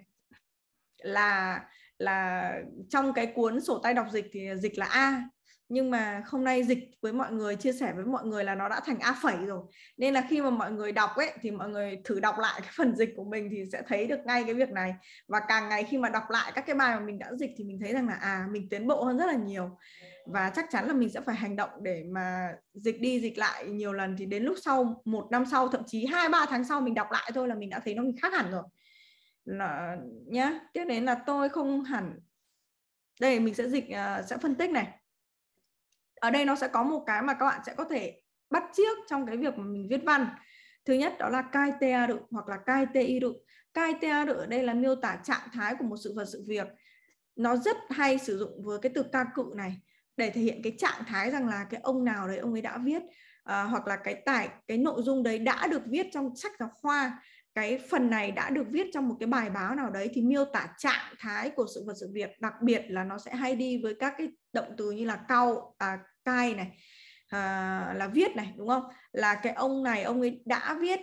là là trong cái cuốn sổ tay đọc dịch thì dịch là A. Nhưng mà hôm nay dịch với mọi người chia sẻ với mọi người là nó đã thành a phẩy rồi. Nên là khi mà mọi người đọc ấy thì mọi người thử đọc lại cái phần dịch của mình thì sẽ thấy được ngay cái việc này. Và càng ngày khi mà đọc lại các cái bài mà mình đã dịch thì mình thấy rằng là à mình tiến bộ hơn rất là nhiều và chắc chắn là mình sẽ phải hành động để mà dịch đi dịch lại nhiều lần. Thì đến lúc sau một năm sau thậm chí hai ba tháng sau mình đọc lại thôi là mình đã thấy nó khác hẳn rồi. Là nhá tiếp đến là tôi không hẳn. Đây mình sẽ dịch uh, sẽ phân tích này. Ở đây nó sẽ có một cái mà các bạn sẽ có thể bắt chiếc trong cái việc mà mình viết văn. Thứ nhất đó là cai te đự hoặc là cai ti đự cai te đự ở đây là miêu tả trạng thái của một sự vật sự việc. Nó rất hay sử dụng với cái từ ca cự này để thể hiện cái trạng thái rằng là cái ông nào đấy ông ấy đã viết à, hoặc là cái tải cái nội dung đấy đã được viết trong sách giáo khoa cái phần này đã được viết trong một cái bài báo nào đấy thì miêu tả trạng thái của sự vật sự việc. Đặc biệt là nó sẽ hay đi với các cái động từ như là cau à, cai này à, là viết này đúng không? Là cái ông này ông ấy đã viết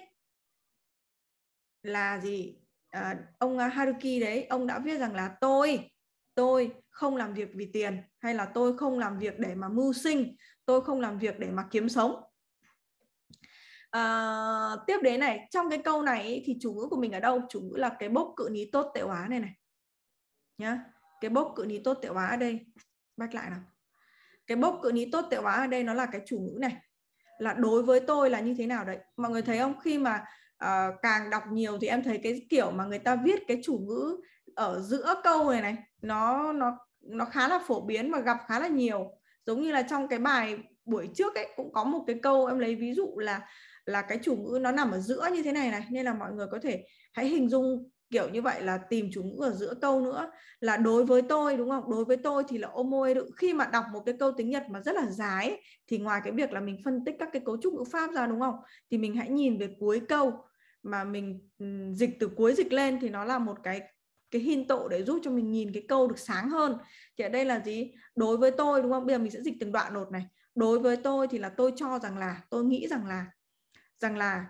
là gì? À, ông Haruki đấy ông đã viết rằng là tôi tôi không làm việc vì tiền hay là tôi không làm việc để mà mưu sinh tôi không làm việc để mà kiếm sống? À, tiếp đến này trong cái câu này thì chủ ngữ của mình ở đâu? Chủ ngữ là cái bốc cự ní tốt tệ hóa này này. Nhá cái bốc cự ní tốt tệ hóa ở đây. Bách lại nào. Cái bốc cự ní tốt tệ hóa ở đây nó là cái chủ ngữ này. Là đối với tôi là như thế nào đấy? Mọi người thấy không? Khi mà uh, càng đọc nhiều thì em thấy cái kiểu mà người ta viết cái chủ ngữ ở giữa câu này này nó nó nó khá là phổ biến và gặp khá là nhiều. Giống như là trong cái bài buổi trước ấy cũng có một cái câu em lấy ví dụ là là cái chủ ngữ nó nằm ở giữa như thế này này nên là mọi người có thể hãy hình dung kiểu như vậy là tìm chủ ngữ ở giữa câu nữa. Là đối với tôi đúng không? Đối với tôi thì là omoi khi mà đọc một cái câu tiếng nhật mà rất là dài ấy, thì ngoài cái việc là mình phân tích các cái cấu trúc ngữ pháp ra đúng không? Thì mình hãy nhìn về cuối câu mà mình dịch từ cuối dịch lên thì nó là một cái cái hình tụ để giúp cho mình nhìn cái câu được sáng hơn. Thì ở đây là gì? Đối với tôi, đúng không? Bây giờ mình sẽ dịch từng đoạn một này. Đối với tôi thì là tôi cho rằng là, tôi nghĩ rằng là rằng là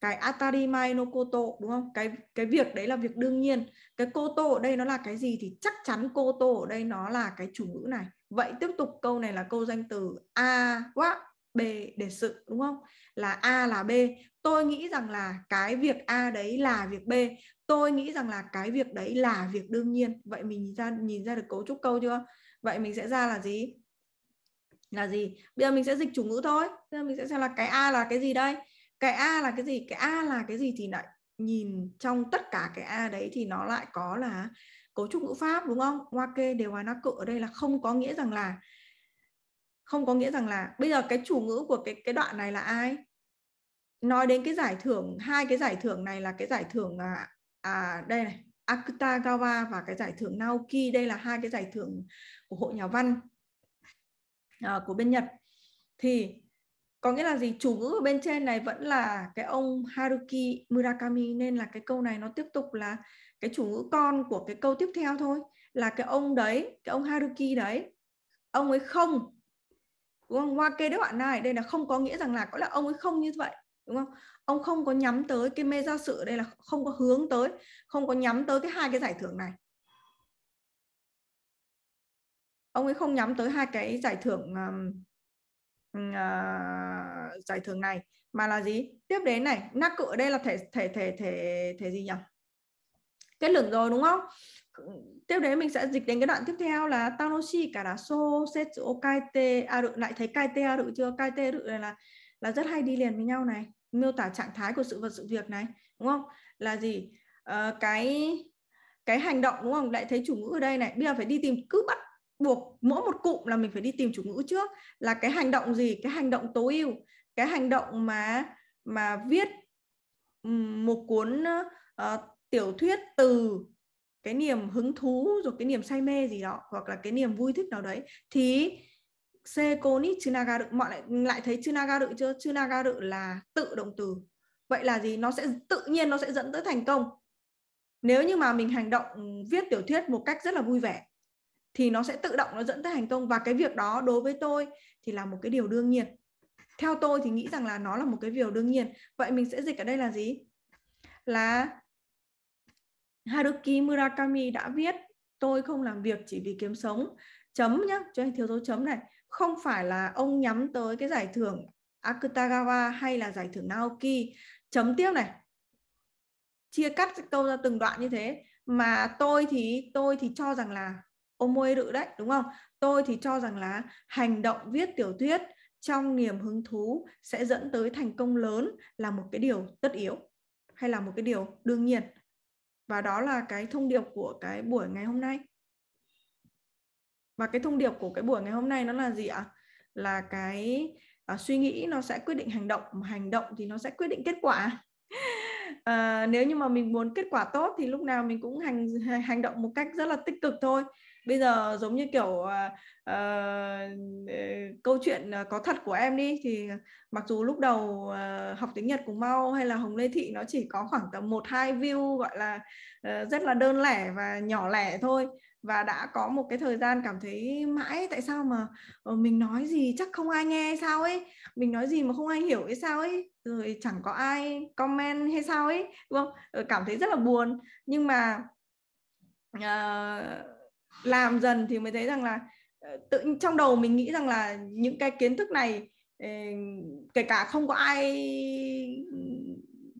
cái atarimai no koto đúng không? Cái cái việc đấy là việc đương nhiên. Cái koto ở đây nó là cái gì thì chắc chắn koto ở đây nó là cái chủ ngữ này. Vậy tiếp tục câu này là câu danh từ a quá b để sự, đúng không? Là a là b. Tôi nghĩ rằng là cái việc a đấy là việc b tôi nghĩ rằng là cái việc đấy là việc đương nhiên. Vậy mình nhìn ra nhìn ra được cấu trúc câu chưa? Vậy mình sẽ ra là gì? Là gì? Bây giờ mình sẽ dịch chủ ngữ thôi. Bây giờ mình sẽ xem là cái a là cái gì đây? Cái a là cái gì? Cái a là cái gì thì lại nhìn trong tất cả cái a đấy thì nó lại có là cấu trúc ngữ pháp, đúng không? Hoa kê đều hòa cự ở đây là không có nghĩa rằng là, không có nghĩa rằng là bây giờ cái chủ ngữ của cái cái đoạn này là ai? Nói đến cái giải thưởng, hai cái giải thưởng này là cái giải thưởng à, à, đây này Akutagawa và cái giải thưởng Naoki đây là hai cái giải thưởng của hội nhà văn à, của bên Nhật. Thì có nghĩa là gì? Chủ ngữ ở bên trên này vẫn là cái ông Haruki Murakami nên là cái câu này nó tiếp tục là cái chủ ngữ con của cái câu tiếp theo thôi là cái ông đấy cái ông Haruki đấy. Ông ấy không. Đúng không Wake đấy bạn này đây là không có nghĩa rằng là có là ông ấy không như vậy đúng không? Ông không có nhắm tới cái mê gia sự đây là không có hướng tới không có nhắm tới cái hai cái giải thưởng này. Ông ấy không nhắm tới hai cái giải thưởng um, uh, giải thưởng này mà là gì? Tiếp đến này nắc cự ở đây là thể thể thể thể thể gì nhỉ? Kết luận rồi đúng không? Tiếp đến mình sẽ dịch đến cái đoạn tiếp theo là tanoshi karaso setsu kaite aru lại thấy kaite aru chưa? Kaite aru là là rất hay đi liền với nhau này miêu tả trạng thái của sự vật sự việc này đúng không? Là gì? À, cái cái hành động đúng không? Lại thấy chủ ngữ ở đây này bây giờ phải đi tìm cứ bắt buộc mỗi một cụm là mình phải đi tìm chủ ngữ trước. Là cái hành động gì? Cái hành động tối ưu. Cái hành động mà mà viết một cuốn uh, tiểu thuyết từ cái niềm hứng thú rồi cái niềm say mê gì đó hoặc là cái niềm vui thích nào đấy thì Seiko ni mọi lại lại thấy tsunagaru chưa? Tsunagaru là tự động từ. Vậy là gì? Nó sẽ, tự nhiên nó sẽ dẫn tới thành công. Nếu như mà mình hành động ừ, viết tiểu thuyết một cách rất là vui vẻ, thì nó sẽ tự động nó dẫn tới thành công. Và cái việc đó đối với tôi thì là một cái điều đương nhiên. Theo tôi thì nghĩ rằng là nó là một cái điều đương nhiên. Vậy mình sẽ dịch ở đây là gì? Là Haruki Murakami đã viết tôi không làm việc chỉ vì kiếm sống. Chấm nhá, cho anh thiếu dấu chấm này không phải là ông nhắm tới cái giải thưởng Akutagawa hay là giải thưởng Naoki. Chấm tiếp này. Chia cắt câu ra từng đoạn như thế. Mà tôi thì tôi thì cho rằng là omoeru đấy, đúng không? Tôi thì cho rằng là hành động viết tiểu thuyết trong niềm hứng thú sẽ dẫn tới thành công lớn là một cái điều tất yếu hay là một cái điều đương nhiên. Và đó là cái thông điệp của cái buổi ngày hôm nay và cái thông điệp của cái buổi ngày hôm nay nó là gì ạ? Là cái à, suy nghĩ nó sẽ quyết định hành động hành động thì nó sẽ quyết định kết quả. <laughs> À, nếu như mà mình muốn kết quả tốt thì lúc nào mình cũng hành hành động một cách rất là tích cực thôi. Bây giờ giống như kiểu uh, uh, câu chuyện à, có thật của em đi thì mặc dù lúc đầu uh, học tiếng Nhật cùng Mau hay là Hồng Lê Thị nó chỉ có khoảng tầm một hai view gọi là uh, rất là đơn lẻ và nhỏ lẻ thôi và đã có một cái thời gian cảm thấy mãi tại sao mà ờ, mình nói gì chắc không ai nghe hay sao ấy? Mình nói gì mà không ai hiểu hay sao ấy? Rồi chẳng có ai comment hay sao ấy đúng không? Ờ, cảm thấy rất là buồn. Nhưng mà uh, làm dần thì mới thấy rằng là tự trong đầu mình nghĩ rằng là những cái kiến thức này kể cả không có ai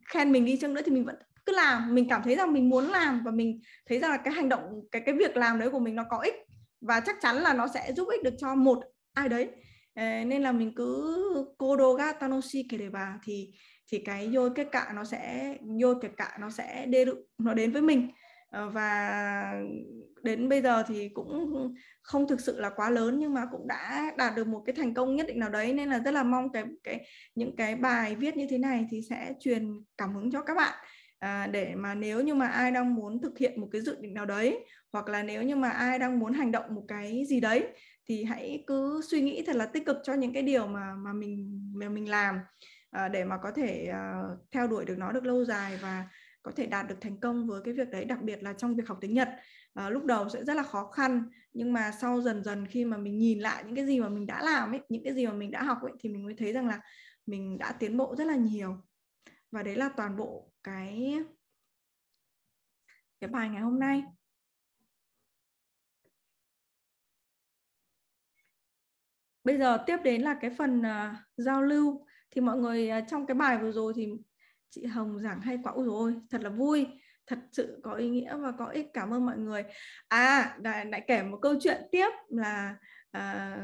khen mình đi chăng nữa thì mình vẫn cứ làm, mình cảm thấy rằng mình muốn làm và mình thấy rằng là cái hành động, cái cái việc làm đấy của mình nó có ích và chắc chắn là nó sẽ giúp ích được cho một ai đấy. Ờ, nên là mình cứ kodoga tanoshi kereba thì thì cái yoi kết cạ nó sẽ, yoi kết cạ nó sẽ đê nó đến với mình. Ờ, và đến bây giờ thì cũng không thực sự là quá lớn nhưng mà cũng đã đạt được một cái thành công nhất định nào đấy. Nên là rất là mong cái cái, những cái bài viết như thế này thì sẽ truyền cảm hứng cho các bạn à, để mà nếu như mà ai đang muốn thực hiện một cái dự định nào đấy hoặc là nếu như mà ai đang muốn hành động một cái gì đấy thì hãy cứ suy nghĩ thật là tích cực cho những cái điều mà mà mình mà mình làm à, để mà có thể à, theo đuổi được nó được lâu dài và có thể đạt được thành công với cái việc đấy đặc biệt là trong việc học tiếng Nhật. À, lúc đầu sẽ rất là khó khăn nhưng mà sau dần dần khi mà mình nhìn lại những cái gì mà mình đã làm ấy những cái gì mà mình đã học ấy thì mình mới thấy rằng là mình đã tiến bộ rất là nhiều. Và đấy là toàn bộ cái cái bài ngày hôm nay. Bây giờ tiếp đến là cái phần uh, giao lưu. Thì mọi người uh, trong cái bài vừa rồi thì chị Hồng giảng hay quá. Rồi thật là vui. Thật sự có ý nghĩa và có ích. Cảm ơn mọi người. À lại, lại kể một câu chuyện tiếp là à,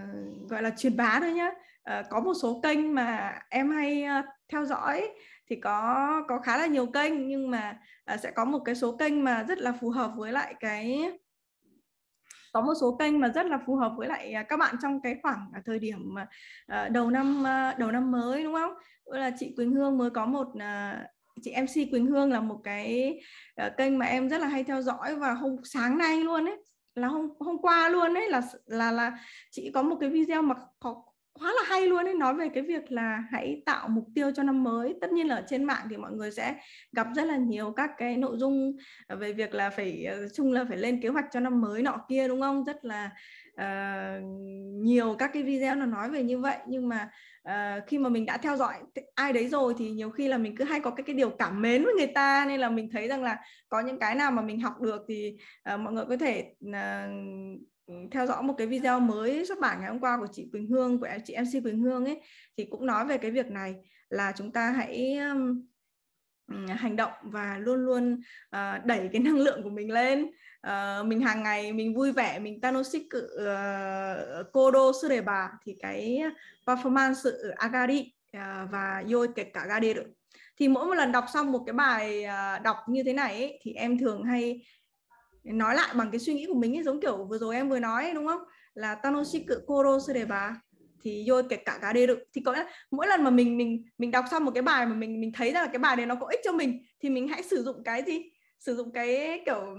gọi là truyền bá thôi nhá. À, có một số kênh mà em hay uh, theo dõi thì có có khá là nhiều kênh nhưng mà uh, sẽ có một cái số kênh mà rất là phù hợp với lại cái có một số kênh mà rất là phù hợp với lại à, các bạn trong cái khoảng à, thời điểm đầu năm đầu năm mới đúng không? Là chị Quỳnh Hương mới có một chị MC Quỳnh Hương là một cái kênh mà em rất là hay theo dõi và hôm sáng nay luôn ấy là hôm hôm qua luôn ấy là là là chị có một cái video mà có quá là hay luôn ấy, nói về cái việc là hãy tạo mục tiêu cho năm mới. Tất nhiên là ở trên mạng thì mọi người sẽ gặp rất là nhiều các cái nội dung ờ, về việc là phải ờ, chung là phải lên kế hoạch cho năm mới nọ kia, đúng không? Rất là uh, nhiều các cái video nó nói về như vậy nhưng mà uh, khi mà mình đã theo dõi ai đấy rồi thì nhiều khi là mình cứ hay có cái cái điều cảm mến với người ta nên là mình thấy rằng là có những cái nào mà mình học được thì uh, mọi người có thể uh, theo dõi một cái video mới xuất bản ngày hôm qua của chị Quỳnh Hương của chị MC Quỳnh Hương ấy thì cũng nói về cái việc này là chúng ta hãy um, hành động và luôn luôn uh, đẩy cái <laughs> năng lượng của mình lên. Uh, mình hàng ngày mình vui vẻ mình tanoshiku uh, ờ, kodo sureba thì cái performance ở agari uh, và yoi kể keka được. Thì mỗi một lần đọc xong một cái bài uh, đọc như thế này ấy, thì em thường hay nói lại bằng cái suy nghĩ của mình ấy, giống kiểu vừa rồi em vừa nói đúng không? Là tanoshiku kodo sureba thì vô kể cả cả đề được thì có mỗi lần mà mình mình mình đọc xong một cái bài mà mình mình thấy rằng là cái bài đấy nó có ích cho mình, thì mình hãy sử dụng cái gì? Sử dụng cái, kiểu,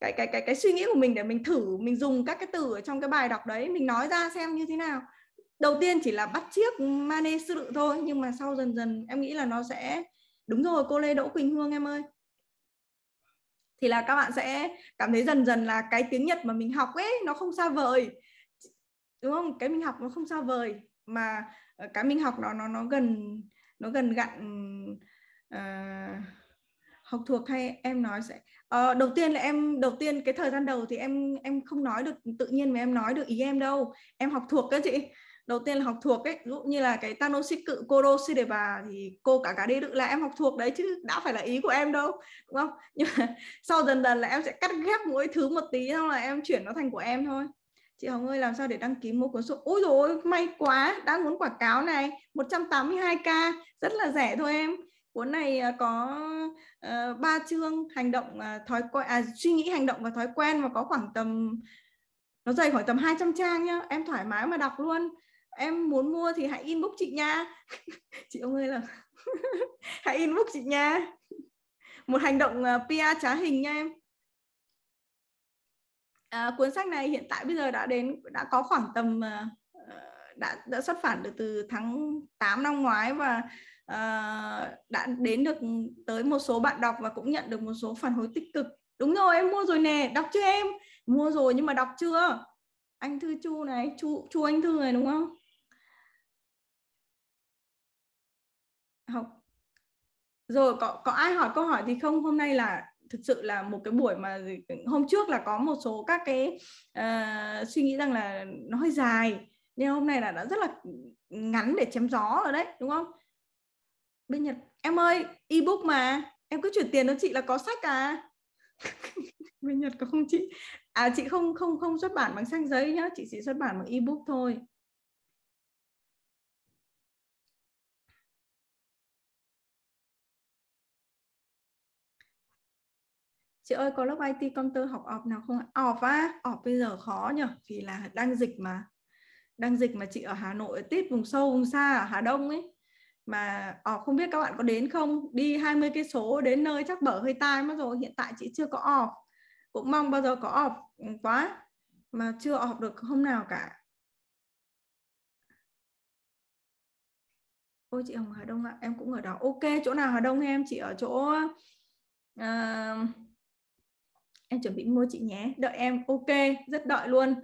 cái cái cái cái suy nghĩ của mình để mình thử, mình dùng các cái từ ở trong cái bài đọc đấy, mình nói ra xem như thế nào. Đầu tiên chỉ là bắt chiếc mane sư lự thôi, nhưng mà sau dần dần em nghĩ là nó sẽ, đúng rồi, cô lê đỗ quỳnh hương em ơi. Thì là các bạn sẽ cảm thấy dần dần là cái tiếng nhật mà mình học ấy, nó không xa vời đúng không? Cái mình học nó không xa vời mà ờ, cái mình học nó nó nó gần nó gần gặn uh, học thuộc hay em nói sẽ uh, đầu tiên là em đầu tiên cái thời gian đầu thì em em không nói được tự nhiên mà em nói được ý em đâu. Em học thuộc các chị. Đầu tiên là học thuộc ấy ví dụ như là cái Tanoshiku Koro bà thì cô cả cả đi được là em học thuộc đấy chứ đã phải là ý của em đâu đúng không? Nhưng mà <laughs> sau dần dần là em sẽ cắt ghép mỗi thứ một tí xong là em chuyển nó thành của em thôi chị Hồng ơi làm sao để đăng ký mua cuốn sổ? Ôi rồi may quá đang muốn quảng cáo này. 182k rất là rẻ thôi em. Cuốn này à, có ờ, có uh, chương hành động uh, thói quen à, suy nghĩ hành động và thói quen và có khoảng tầm nó dày khoảng tầm 200 trang nhá. Em thoải mái mà đọc luôn. Em muốn mua thì hãy inbox chị nha. <laughs> Chị ông ơi là <laughs> hãy inbox chị nha. Một hành động à, uh, PR trá hình nha em à, cuốn sách này hiện tại bây giờ đã đến đã có khoảng tầm uh, đã đã xuất bản được từ tháng 8 năm ngoái và uh, đã đến được tới một số bạn đọc và cũng nhận được một số phản hồi tích cực. Đúng rồi em mua rồi nè đọc chưa em. Mua rồi nhưng mà đọc chưa? Anh thư chu này chu chu anh thư này đúng không? Học. Rồi có có ai hỏi câu hỏi thì không? Hôm nay là thực sự là một cái buổi mà hôm trước là có một số các cái uh, suy nghĩ rằng là nó hơi dài nhưng hôm nay là đã rất là ngắn để chém gió rồi đấy đúng không? Bên Nhật em ơi ebook mà em cứ chuyển tiền cho chị là có sách à? <laughs> Bên Nhật có không chị? À chị không không không xuất bản bằng sách giấy nhá chị chỉ xuất bản bằng ebook thôi. Chị ơi có lớp IT công tơ học ọp nào không ọp á ọp bây giờ khó nhở vì là đang dịch mà. Đang dịch mà chị ở Hà Nội tít vùng sâu vùng xa ở Hà Đông ấy. Mà ọp không biết các bạn có đến không? Đi 20 cây số đến nơi chắc bở hơi tai mất rồi. Hiện tại chị chưa có ọp. Cũng mong bao giờ có ọp quá mà chưa ọp được hôm nào cả. Ôi chị Hồng Hà Đông ạ. Em cũng ở đó. Ok chỗ nào Hà Đông em? Chị ở chỗ uh, em chuẩn bị mua chị nhé đợi em ok rất đợi luôn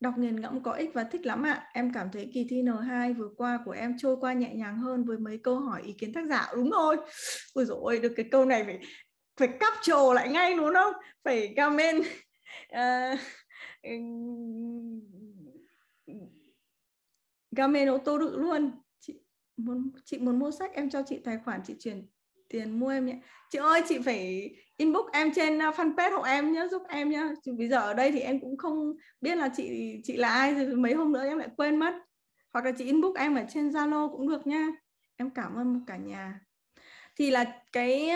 đọc nghiền ngẫm có ích và thích lắm ạ em cảm thấy kỳ thi N2 vừa qua của em trôi qua nhẹ nhàng hơn với mấy câu hỏi ý kiến tác giả đúng rồi ôi rồi được cái câu này phải phải cắp trồ lại ngay đúng không phải comment uh, comment ô tô đự luôn chị muốn chị muốn mua sách em cho chị tài khoản chị chuyển tiền mua em nhé chị ơi chị phải inbox em trên uh, fanpage hộ em nhé giúp em nhé bây giờ ở đây thì em cũng không biết là chị chị là ai rồi mấy hôm nữa em lại quên mất. Hoặc là chị inbox em ở trên zalo cũng được nhá. Em cảm ơn cả nhà. Thì là cái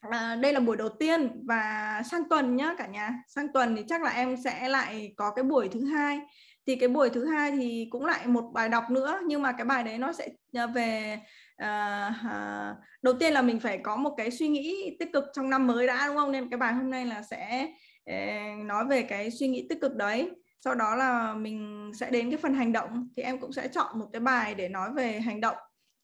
à, đây là buổi đầu tiên và sang tuần nhá cả nhà. Sang tuần thì chắc là em sẽ lại có cái buổi thứ hai. Thì cái buổi thứ hai thì cũng lại một bài đọc nữa nhưng mà cái bài đấy nó sẽ à, về à, đầu tiên là mình phải có một cái suy nghĩ tích cực trong năm mới đã đúng không? Nên cái bài hôm nay là sẽ ờ, nói về cái suy nghĩ tích cực đấy. Sau đó là mình sẽ đến cái phần hành động. Thì em cũng sẽ chọn một cái bài để nói về hành động.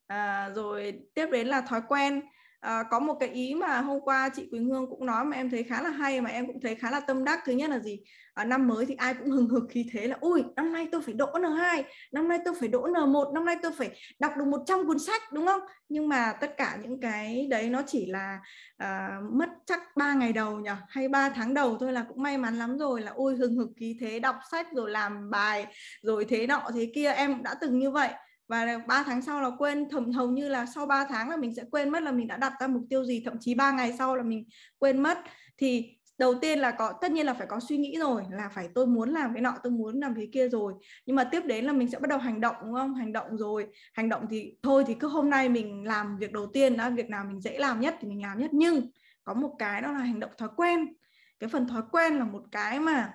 À, rồi tiếp đến là thói quen à, có một cái ý mà hôm qua chị Quỳnh Hương cũng nói mà em thấy khá là hay mà em cũng thấy khá là tâm đắc. Thứ nhất là gì? À, năm mới thì ai cũng hừng hực khí thế là ui năm nay tôi phải đỗ N2 năm nay tôi phải đỗ N1 năm nay tôi phải đọc được 100 cuốn sách đúng không? Nhưng mà tất cả những cái đấy nó chỉ là à, mất chắc 3 ngày đầu nhỉ? Hay 3 tháng đầu thôi là cũng may mắn lắm rồi là ui hừng hực khí thế đọc sách rồi làm bài rồi thế nọ thế kia em đã từng như vậy và 3 tháng sau là quên, thầm, hầu như là sau 3 tháng là mình sẽ quên mất là mình đã đặt ra mục tiêu gì, thậm chí 3 ngày sau là mình quên mất. Thì đầu tiên là có, tất nhiên là phải có suy nghĩ rồi, là phải tôi muốn làm cái nọ, tôi muốn làm cái kia rồi. Nhưng mà tiếp đến là mình sẽ bắt đầu hành động, đúng không? Hành động rồi. Hành động thì thôi thì cứ hôm nay mình làm việc đầu tiên đó việc nào mình dễ làm nhất thì mình làm nhất. Nhưng có một cái đó là hành động thói quen. Cái phần thói quen là một cái mà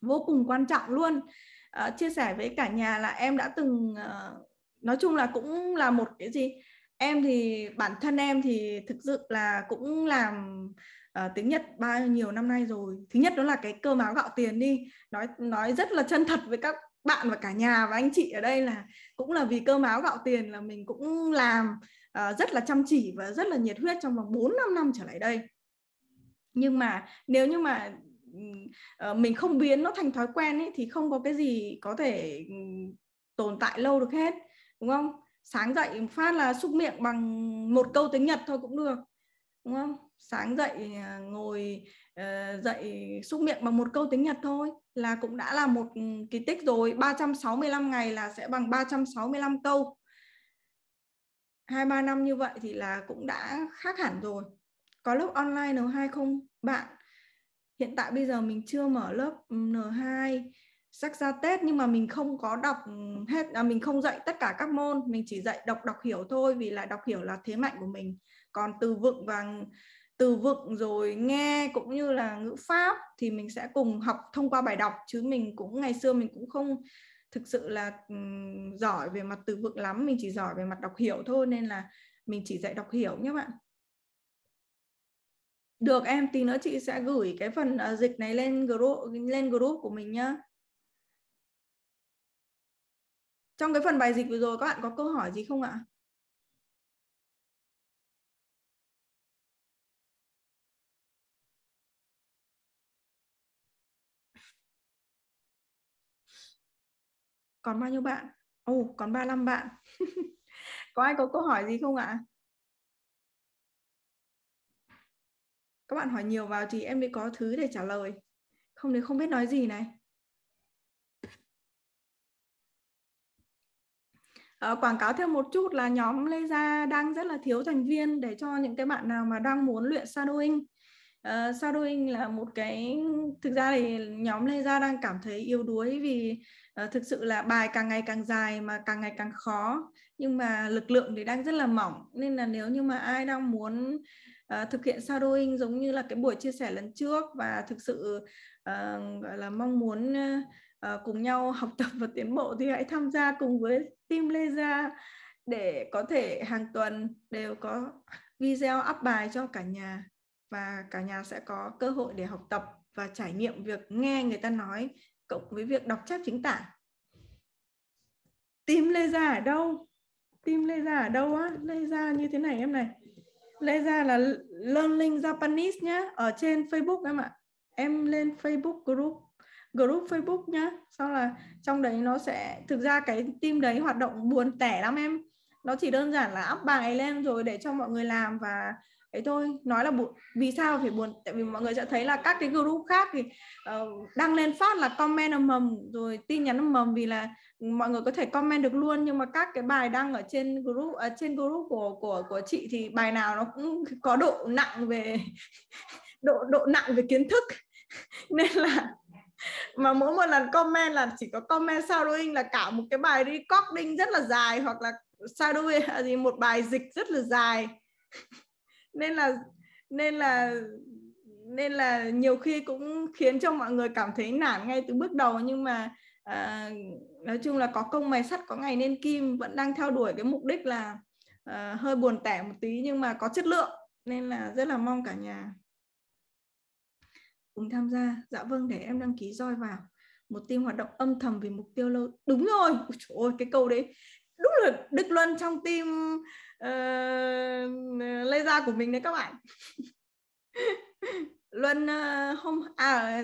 vô cùng quan trọng luôn uh, chia sẻ với cả nhà là em đã từng uh, nói chung là cũng là một cái gì em thì bản thân em thì thực sự là cũng làm uh, tiếng Nhật bao nhiêu năm nay rồi. Thứ nhất đó là cái cơm áo gạo tiền đi. Nói nói rất là chân thật với các bạn và cả nhà và anh chị ở đây là cũng là vì cơm áo gạo tiền là mình cũng làm uh, rất là chăm chỉ và rất là nhiệt huyết trong vòng 4 năm năm trở lại đây. Nhưng mà nếu như mà Ờ, mình không biến nó thành thói quen ấy, thì không có cái gì có thể ừ, tồn tại lâu được hết, đúng không? Sáng dậy phát là xúc miệng bằng một câu tiếng Nhật thôi cũng được, đúng không? Sáng dậy à, ngồi ờ, dậy xúc miệng bằng một câu tiếng Nhật thôi là cũng đã là một ừ, kỳ tích rồi. 365 ngày là sẽ bằng 365 câu. Hai, ba năm như vậy thì là cũng đã khác hẳn rồi. Có lớp online N2 không, bạn? Hiện tại bây giờ mình chưa mở lớp ừ, N2 sách ra Tết nhưng mà mình không có đọc ừ, hết à, mình không dạy tất cả các môn. Mình chỉ dạy đọc đọc hiểu thôi vì là đọc hiểu là thế mạnh của mình. Còn từ vựng và từ vựng rồi nghe cũng như là ngữ pháp thì mình sẽ cùng học thông qua bài đọc. Chứ mình cũng ngày xưa mình cũng không thực sự là um, giỏi về mặt từ vựng lắm. Mình chỉ giỏi về mặt đọc hiểu thôi nên là mình chỉ dạy đọc hiểu nhé bạn được em tí nữa chị sẽ gửi cái phần uh, dịch này lên group lên group của mình nhá. Trong cái phần bài dịch vừa rồi các bạn có câu hỏi gì không ạ? Còn bao nhiêu bạn? Ồ oh, còn 35 bạn. <laughs> Có ai có câu hỏi gì không ạ? Các bạn hỏi nhiều vào thì em mới có thứ để trả lời. Không thì không biết nói gì này. À, quảng cáo thêm một chút là nhóm Lê Gia đang rất là thiếu thành viên để cho những cái bạn nào mà đang muốn luyện shadowing. Uh, shadowing là một cái thực ra thì nhóm Lê Gia đang cảm thấy yếu đuối vì uh, thực sự là bài càng ngày càng dài mà càng ngày càng khó. Nhưng mà lực lượng thì đang rất là mỏng. Nên là nếu như mà ai đang muốn uh, thực hiện shadowing giống như là cái buổi chia sẻ lần trước và thực sự uh, gọi là mong muốn uh, cùng nhau <laughs> học tập và tiến bộ thì hãy tham gia cùng với team Leza để có thể hàng tuần đều có video up bài cho cả nhà và cả nhà sẽ có cơ hội để học tập và trải nghiệm việc nghe người ta nói cộng với việc đọc chép chính tả. Team Lê ở đâu? Team Lê ở đâu á? Lê như thế này em này lấy ra là Learning Japanese nhá, ở trên Facebook em ạ. Em lên Facebook group group Facebook nhá. Sau là trong đấy nó sẽ, thực ra cái team đấy hoạt động buồn tẻ lắm em. Nó chỉ đơn giản là up bài lên rồi để cho mọi người làm và thế thôi nói là buồn. Vì sao phải buồn? Tại vì mọi người sẽ thấy là các cái group khác thì uh, đăng lên phát là comment ầm mầm rồi tin nhắn ầm mầm vì là mọi người có thể comment được luôn. Nhưng mà các cái bài đăng ở trên group ở trên group của của của chị thì bài nào nó cũng có độ nặng về <laughs> độ độ nặng về kiến thức. <laughs> Nên là mà mỗi một lần comment là chỉ có comment shadowing là cả một cái bài recording rất là dài hoặc là shadowing à gì một bài dịch rất là dài. <laughs> nên là nên là nên là nhiều khi cũng khiến cho mọi người cảm thấy nản ngay từ bước đầu. Nhưng mà à, nói chung là có công mài sắt có ngày nên kim vẫn đang theo đuổi cái mục đích là à, hơi buồn tẻ một tí nhưng mà có chất lượng. Nên là rất là mong cả nhà cùng tham gia. Dạ vâng để em đăng ký roi vào. Một team hoạt động âm thầm vì mục tiêu lâu đúng rồi. Ôi, cái câu đấy đúng là Đức Luân trong team uh, Lê da của mình đấy các bạn. <laughs> Luân uh, hôm à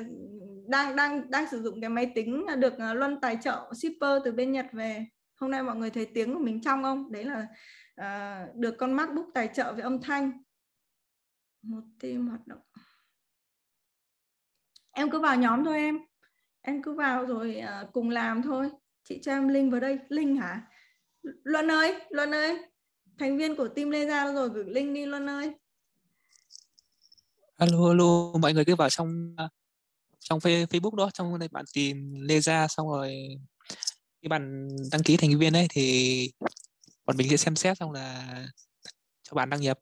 đang đang đang sử dụng cái máy tính được uh, Luân tài trợ shipper từ bên Nhật về. Hôm nay mọi người thấy tiếng của mình trong không? Đấy là uh, được con MacBook tài trợ về âm thanh. Một team hoạt động. Em cứ vào nhóm thôi em. Em cứ vào rồi uh, cùng làm thôi. Chị cho em link vào đây. Link hả? Luân ơi Luân ơi thành viên của team Lê Gia rồi? Gửi link đi Luân ơi. Alo alo mọi người cứ vào trong trong Facebook đó. Trong đây bạn tìm Lê Gia xong rồi khi bạn đăng ký thành viên ấy thì bọn mình sẽ xem xét xong là cho bạn đăng nhập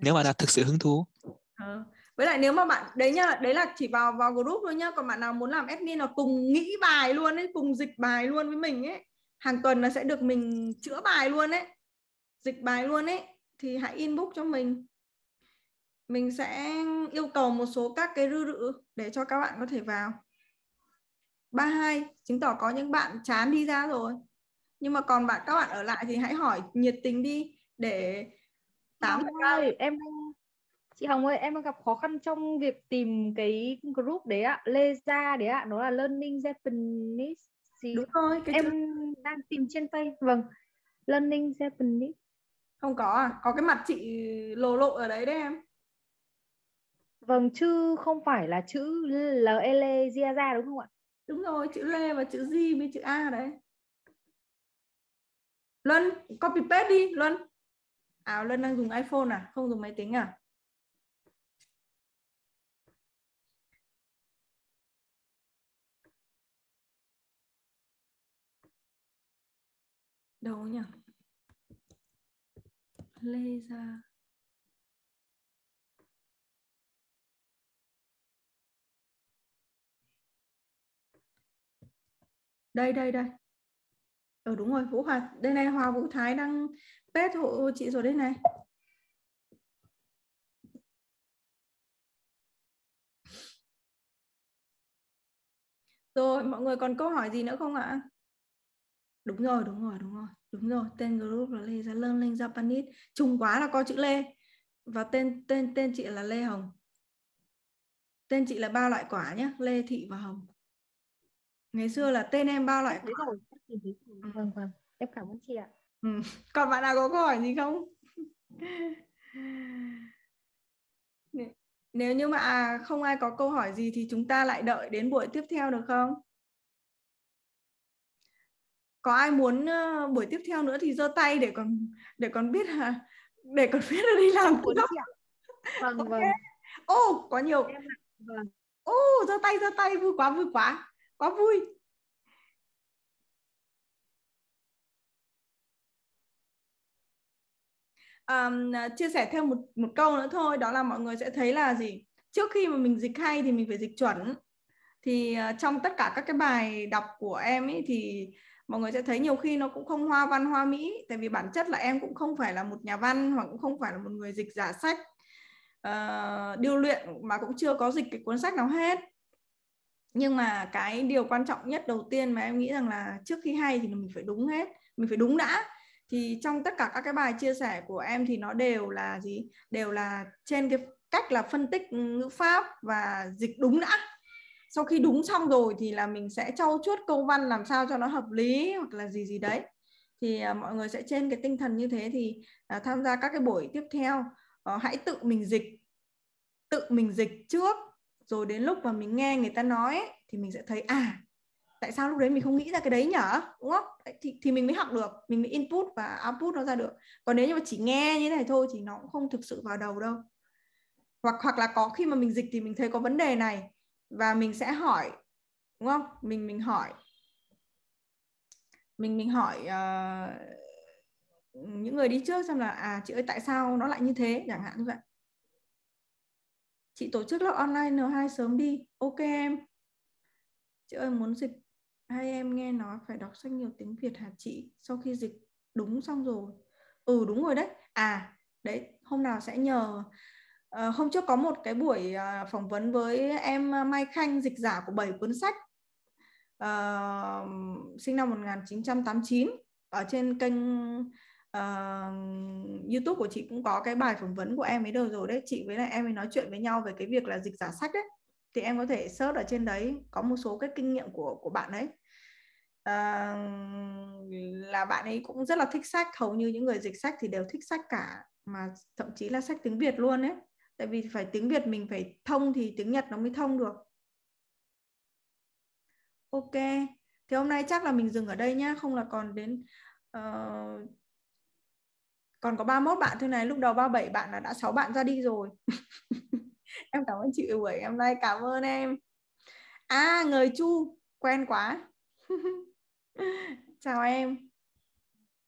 nếu mà là thực sự hứng thú. Ừ với lại nếu mà bạn đấy nhá đấy là chỉ vào vào group thôi nhá. Còn bạn nào muốn làm admin là cùng nghĩ bài luôn ấy cùng dịch bài luôn với mình ấy. Hàng tuần là sẽ được mình chữa bài luôn ấy dịch bài luôn ấy thì hãy inbox cho mình. Mình sẽ yêu cầu một số các cái rư rự để cho các bạn có thể vào. 32 chứng tỏ có những bạn chán đi ra rồi. Nhưng mà còn bạn các bạn ở lại thì hãy hỏi nhiệt tình đi để tám ơi em chị Hồng ơi em đang gặp khó khăn trong việc tìm cái group đấy ạ Lê Gia đấy ạ nó là Learning Japanese. Gì đúng rồi cái em chữ... đang tìm trên tay vâng Learning Japanese không có à? Có cái mặt chị lồ lộ ở đấy đấy em. Vâng chứ không phải là chữ L L Gia Gia đúng không ạ? Đúng rồi chữ Lê và chữ G với chữ A đấy. Luân copy paste đi Luân. À Luân đang dùng iPhone à? Không dùng máy tính à? Đâu nhỉ lê ra. Đây đây đây. Ờ đúng rồi, vũ hòa, đây này, hòa vũ thái đang pet hộ chị rồi đây này. Rồi, mọi người còn câu hỏi gì nữa không ạ? Đúng rồi đúng rồi đúng rồi đúng rồi. Tên group là Lê Gia Learning Japanese. Chung quá là có chữ Lê. Và tên tên tên chị là Lê Hồng. Tên chị là ba loại quả nhé Lê Thị và Hồng. Ngày xưa là tên em ba loại quả. ừ. vâng vâng. Em cảm ơn chị ạ. Ừ. còn bạn nào có câu hỏi gì không? <laughs> Nếu như mà không ai có câu hỏi gì thì chúng ta lại đợi đến buổi tiếp theo được không có ai muốn uh, buổi tiếp theo nữa thì giơ tay để còn để còn biết là để còn biết là đi làm không? <laughs> vâng okay. vâng. Ô oh, có nhiều. Vâng. ô oh, giơ tay giơ tay vui quá vui quá. Quá vui. Um, chia sẻ thêm một một câu nữa thôi đó là mọi người sẽ thấy là gì? Trước khi mà mình dịch hay thì mình phải dịch chuẩn. Thì uh, trong tất cả các cái bài đọc của em ấy thì mọi người sẽ thấy nhiều khi nó cũng không hoa văn hoa mỹ. Tại vì bản chất là em cũng không phải là một nhà văn hoặc cũng không phải là một người dịch giả sách uh, điêu luyện mà cũng chưa có dịch cái cuốn sách nào hết. Nhưng mà cái điều quan trọng nhất đầu tiên mà em nghĩ rằng là trước khi hay thì mình phải đúng hết mình phải đúng đã. Thì trong tất cả các cái bài chia sẻ của em thì nó đều là gì? Đều là trên cái cách là phân tích ngữ pháp và dịch đúng đã sau khi đúng xong rồi thì là mình sẽ trau chuốt câu văn làm sao cho nó hợp lý hoặc là gì gì đấy. Thì uh, mọi người sẽ trên cái tinh thần như thế thì uh, tham gia các cái buổi tiếp theo. Uh, hãy tự mình dịch tự mình dịch trước. Rồi đến lúc mà mình nghe người ta nói ấy, thì mình sẽ thấy à tại sao lúc đấy mình không nghĩ ra cái đấy nhở? Đúng không? Thì, thì mình mới học được mình mới input và output nó ra được. Còn nếu như mà chỉ nghe như thế này thôi thì nó cũng không thực sự vào đầu đâu. Hoặc hoặc là có khi mà mình dịch thì mình thấy có vấn đề này và mình sẽ hỏi đúng không? Mình mình hỏi. Mình mình hỏi uh, những người đi trước xem là à chị ơi tại sao nó lại như thế? Chẳng hạn như vậy. Chị tổ chức lớp online N2 sớm đi. Ok em. Chị ơi muốn dịch. Hai em nghe nói phải đọc sách nhiều tiếng Việt hả chị? Sau khi dịch đúng xong rồi. Ừ đúng rồi đấy. À đấy hôm nào sẽ nhờ uh, hôm trước có một cái buổi uh, phỏng vấn với em à, Mai Khanh dịch giả của bảy cuốn sách. Uh, sinh năm 1989 ở trên kênh uh, YouTube của chị cũng có cái bài phỏng vấn của em ấy đâu rồi đấy. Chị với lại em ấy nói chuyện với nhau về cái việc là dịch giả sách đấy. Thì em có thể search ở trên đấy có một số cái kinh nghiệm của của bạn ấy. À, là bạn ấy cũng rất là thích sách. Hầu như những người dịch sách thì đều thích sách cả mà thậm chí là sách tiếng Việt luôn ấy tại vì phải tiếng Việt mình phải thông thì tiếng Nhật nó mới thông được. Ok thì hôm nay chắc là mình dừng ở đây nhá không là còn đến uh, còn có 31 bạn thôi này lúc đầu 37 bạn là đã 6 bạn ra đi rồi. <laughs> Em cảm ơn chị buổi hôm nay cảm ơn em. À người chu quen quá. <laughs> Chào em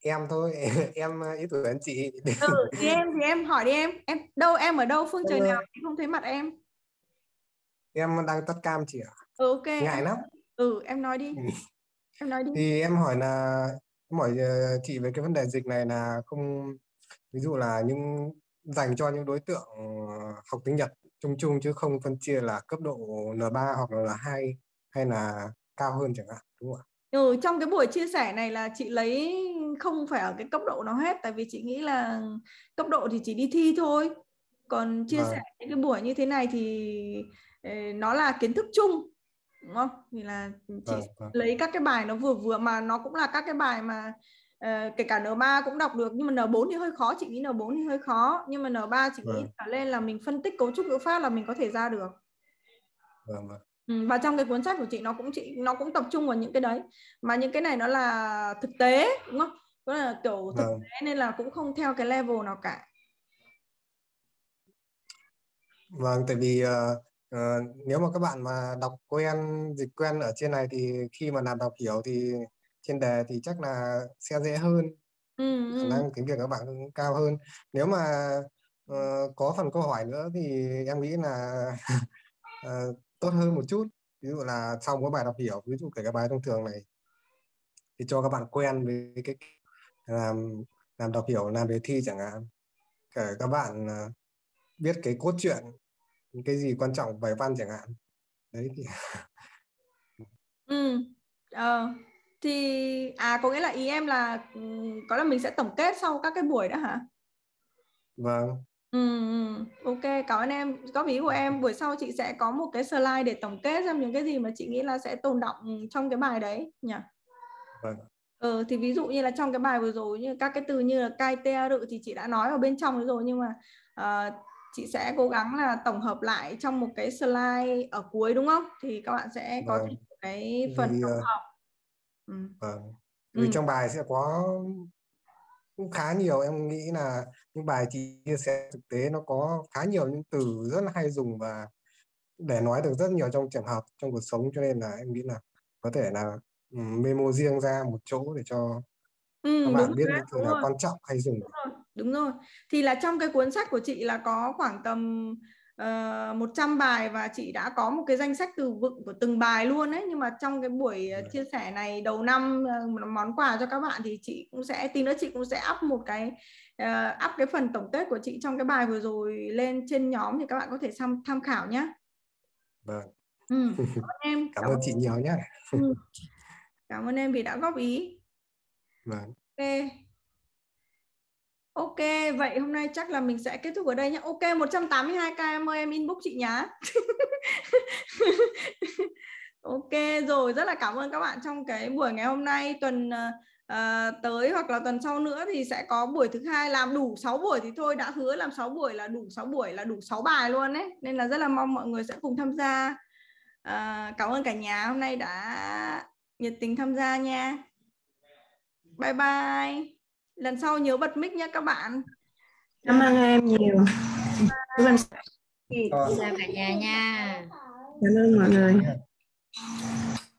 em thôi <laughs> em ít tuổi hơn chị. Ừ thì em thì em hỏi đi em. Em đâu em ở đâu? Phương trời nào em không thấy mặt em. em đang tắt cam chị ạ. Ừ, ok. Ngại lắm. Ừ em nói đi. Em nói đi. Thì em hỏi là em hỏi ờ, chị về cái vấn đề dịch này là không ví dụ là những dành cho những đối tượng học tiếng Nhật chung chung chứ không phân chia là cấp độ N3 hoặc là N2 hay là cao hơn chẳng hạn đúng không ạ? Ừ, trong cái buổi chia sẻ này là chị lấy không phải ở cái cấp độ nào hết tại vì chị nghĩ là cấp độ thì chỉ đi thi thôi. Còn chia à. sẻ những cái buổi như thế này thì nó là kiến thức chung đúng không? Thì là chị à, à. lấy các cái bài nó vừa vừa mà nó cũng là các cái bài mà uh, kể cả N3 cũng đọc được nhưng mà N4 thì hơi khó chị nghĩ N4 thì hơi khó. Nhưng mà N3 chị nghĩ cả lên là mình phân tích cấu trúc ngữ pháp là mình có thể ra được. Vâng vâng Ừ, và trong cái cuốn sách của chị nó cũng chị nó cũng tập trung vào những cái đấy. Mà những cái này nó là thực tế đúng không? Đó là kiểu thực vâng. tế nên là cũng không theo cái level nào cả. Vâng tại vì uh, uh, nếu mà các bạn mà đọc quen dịch quen ở trên này thì khi mà làm đọc hiểu thì trên đề thì chắc là sẽ dễ hơn. Ừ, khả năng tiếng việt các bạn cũng cao hơn. Nếu mà uh, có phần câu hỏi nữa thì em nghĩ là uh, <laughs> tốt hơn một chút. Ví dụ là sau mỗi bài đọc hiểu ví dụ kể cả bài thông thường này thì cho các bạn quen với cái làm làm đọc hiểu làm đề thi chẳng hạn. Kể các bạn à, biết cái cốt truyện cái gì quan trọng bài văn chẳng hạn. Đấy thì <laughs> ừ ờ thì à có nghĩa là ý em là ừ, có là mình sẽ tổng kết sau các cái buổi đó hả? Vâng Ừ, ừ, ok cảm ơn em. Góp ý của em buổi sau chị sẽ có một cái slide để tổng kết xem những cái gì mà chị nghĩ là sẽ tồn động trong cái bài đấy nhỉ? Vâng. Ừ, thì ví dụ như là trong cái bài vừa rồi như các cái từ như là cai te rự thì chị đã nói ở bên trong rồi nhưng mà uh, chị sẽ cố gắng là tổng hợp lại trong một cái slide ở cuối đúng không? Thì các bạn sẽ có vâng. cái phần tổng ờ, hợp. Ừ. vâng. Vì ừ. trong bài sẽ có cũng khá nhiều. Em nghĩ là những bài chia sẻ thực tế nó có khá nhiều những từ rất là hay dùng và để nói được rất nhiều trong trường hợp trong cuộc sống. Cho nên là em nghĩ là có thể là memo riêng ra một chỗ để cho ừ, các bạn biết những từ nào quan trọng hay dùng. Đúng rồi, đúng rồi. Thì là trong cái cuốn sách của chị là có khoảng tầm uh, ờ, 100 bài và chị đã có một cái danh sách từ vựng của từng bài luôn ấy nhưng mà trong cái buổi uh, chia sẻ này đầu năm uh, món quà cho các bạn thì chị cũng sẽ tin nữa chị cũng sẽ up một cái uh, up cái phần tổng kết của chị trong cái bài vừa rồi lên trên nhóm thì các bạn có thể tham tham khảo nhé. Vâng. ừ. <laughs> cảm ơn em cảm ơn chị nhiều nhé Ừ. cảm ơn em vì đã góp ý vâng ok ok vậy hôm nay chắc là mình sẽ kết thúc ở đây nhé ok 182k em ơi em inbox chị nhá. <laughs> Ok rồi rất là cảm ơn các bạn trong cái buổi ngày hôm nay. Tuần ờ, ờ tới hoặc là tuần sau nữa thì sẽ có buổi thứ hai. Làm đủ 6 buổi thì thôi đã hứa làm 6 buổi là đủ 6 buổi là đủ 6 bài luôn đấy nên là rất là mong mọi người sẽ cùng tham gia. À, cảm ơn cả nhà hôm nay đã nhiệt tình tham gia nha. Bye bye. Lần sau nhớ bật mic nhé các bạn. Cảm ơn em nhiều. Cảm ơn cả nhà nha. cảm ơn mọi người.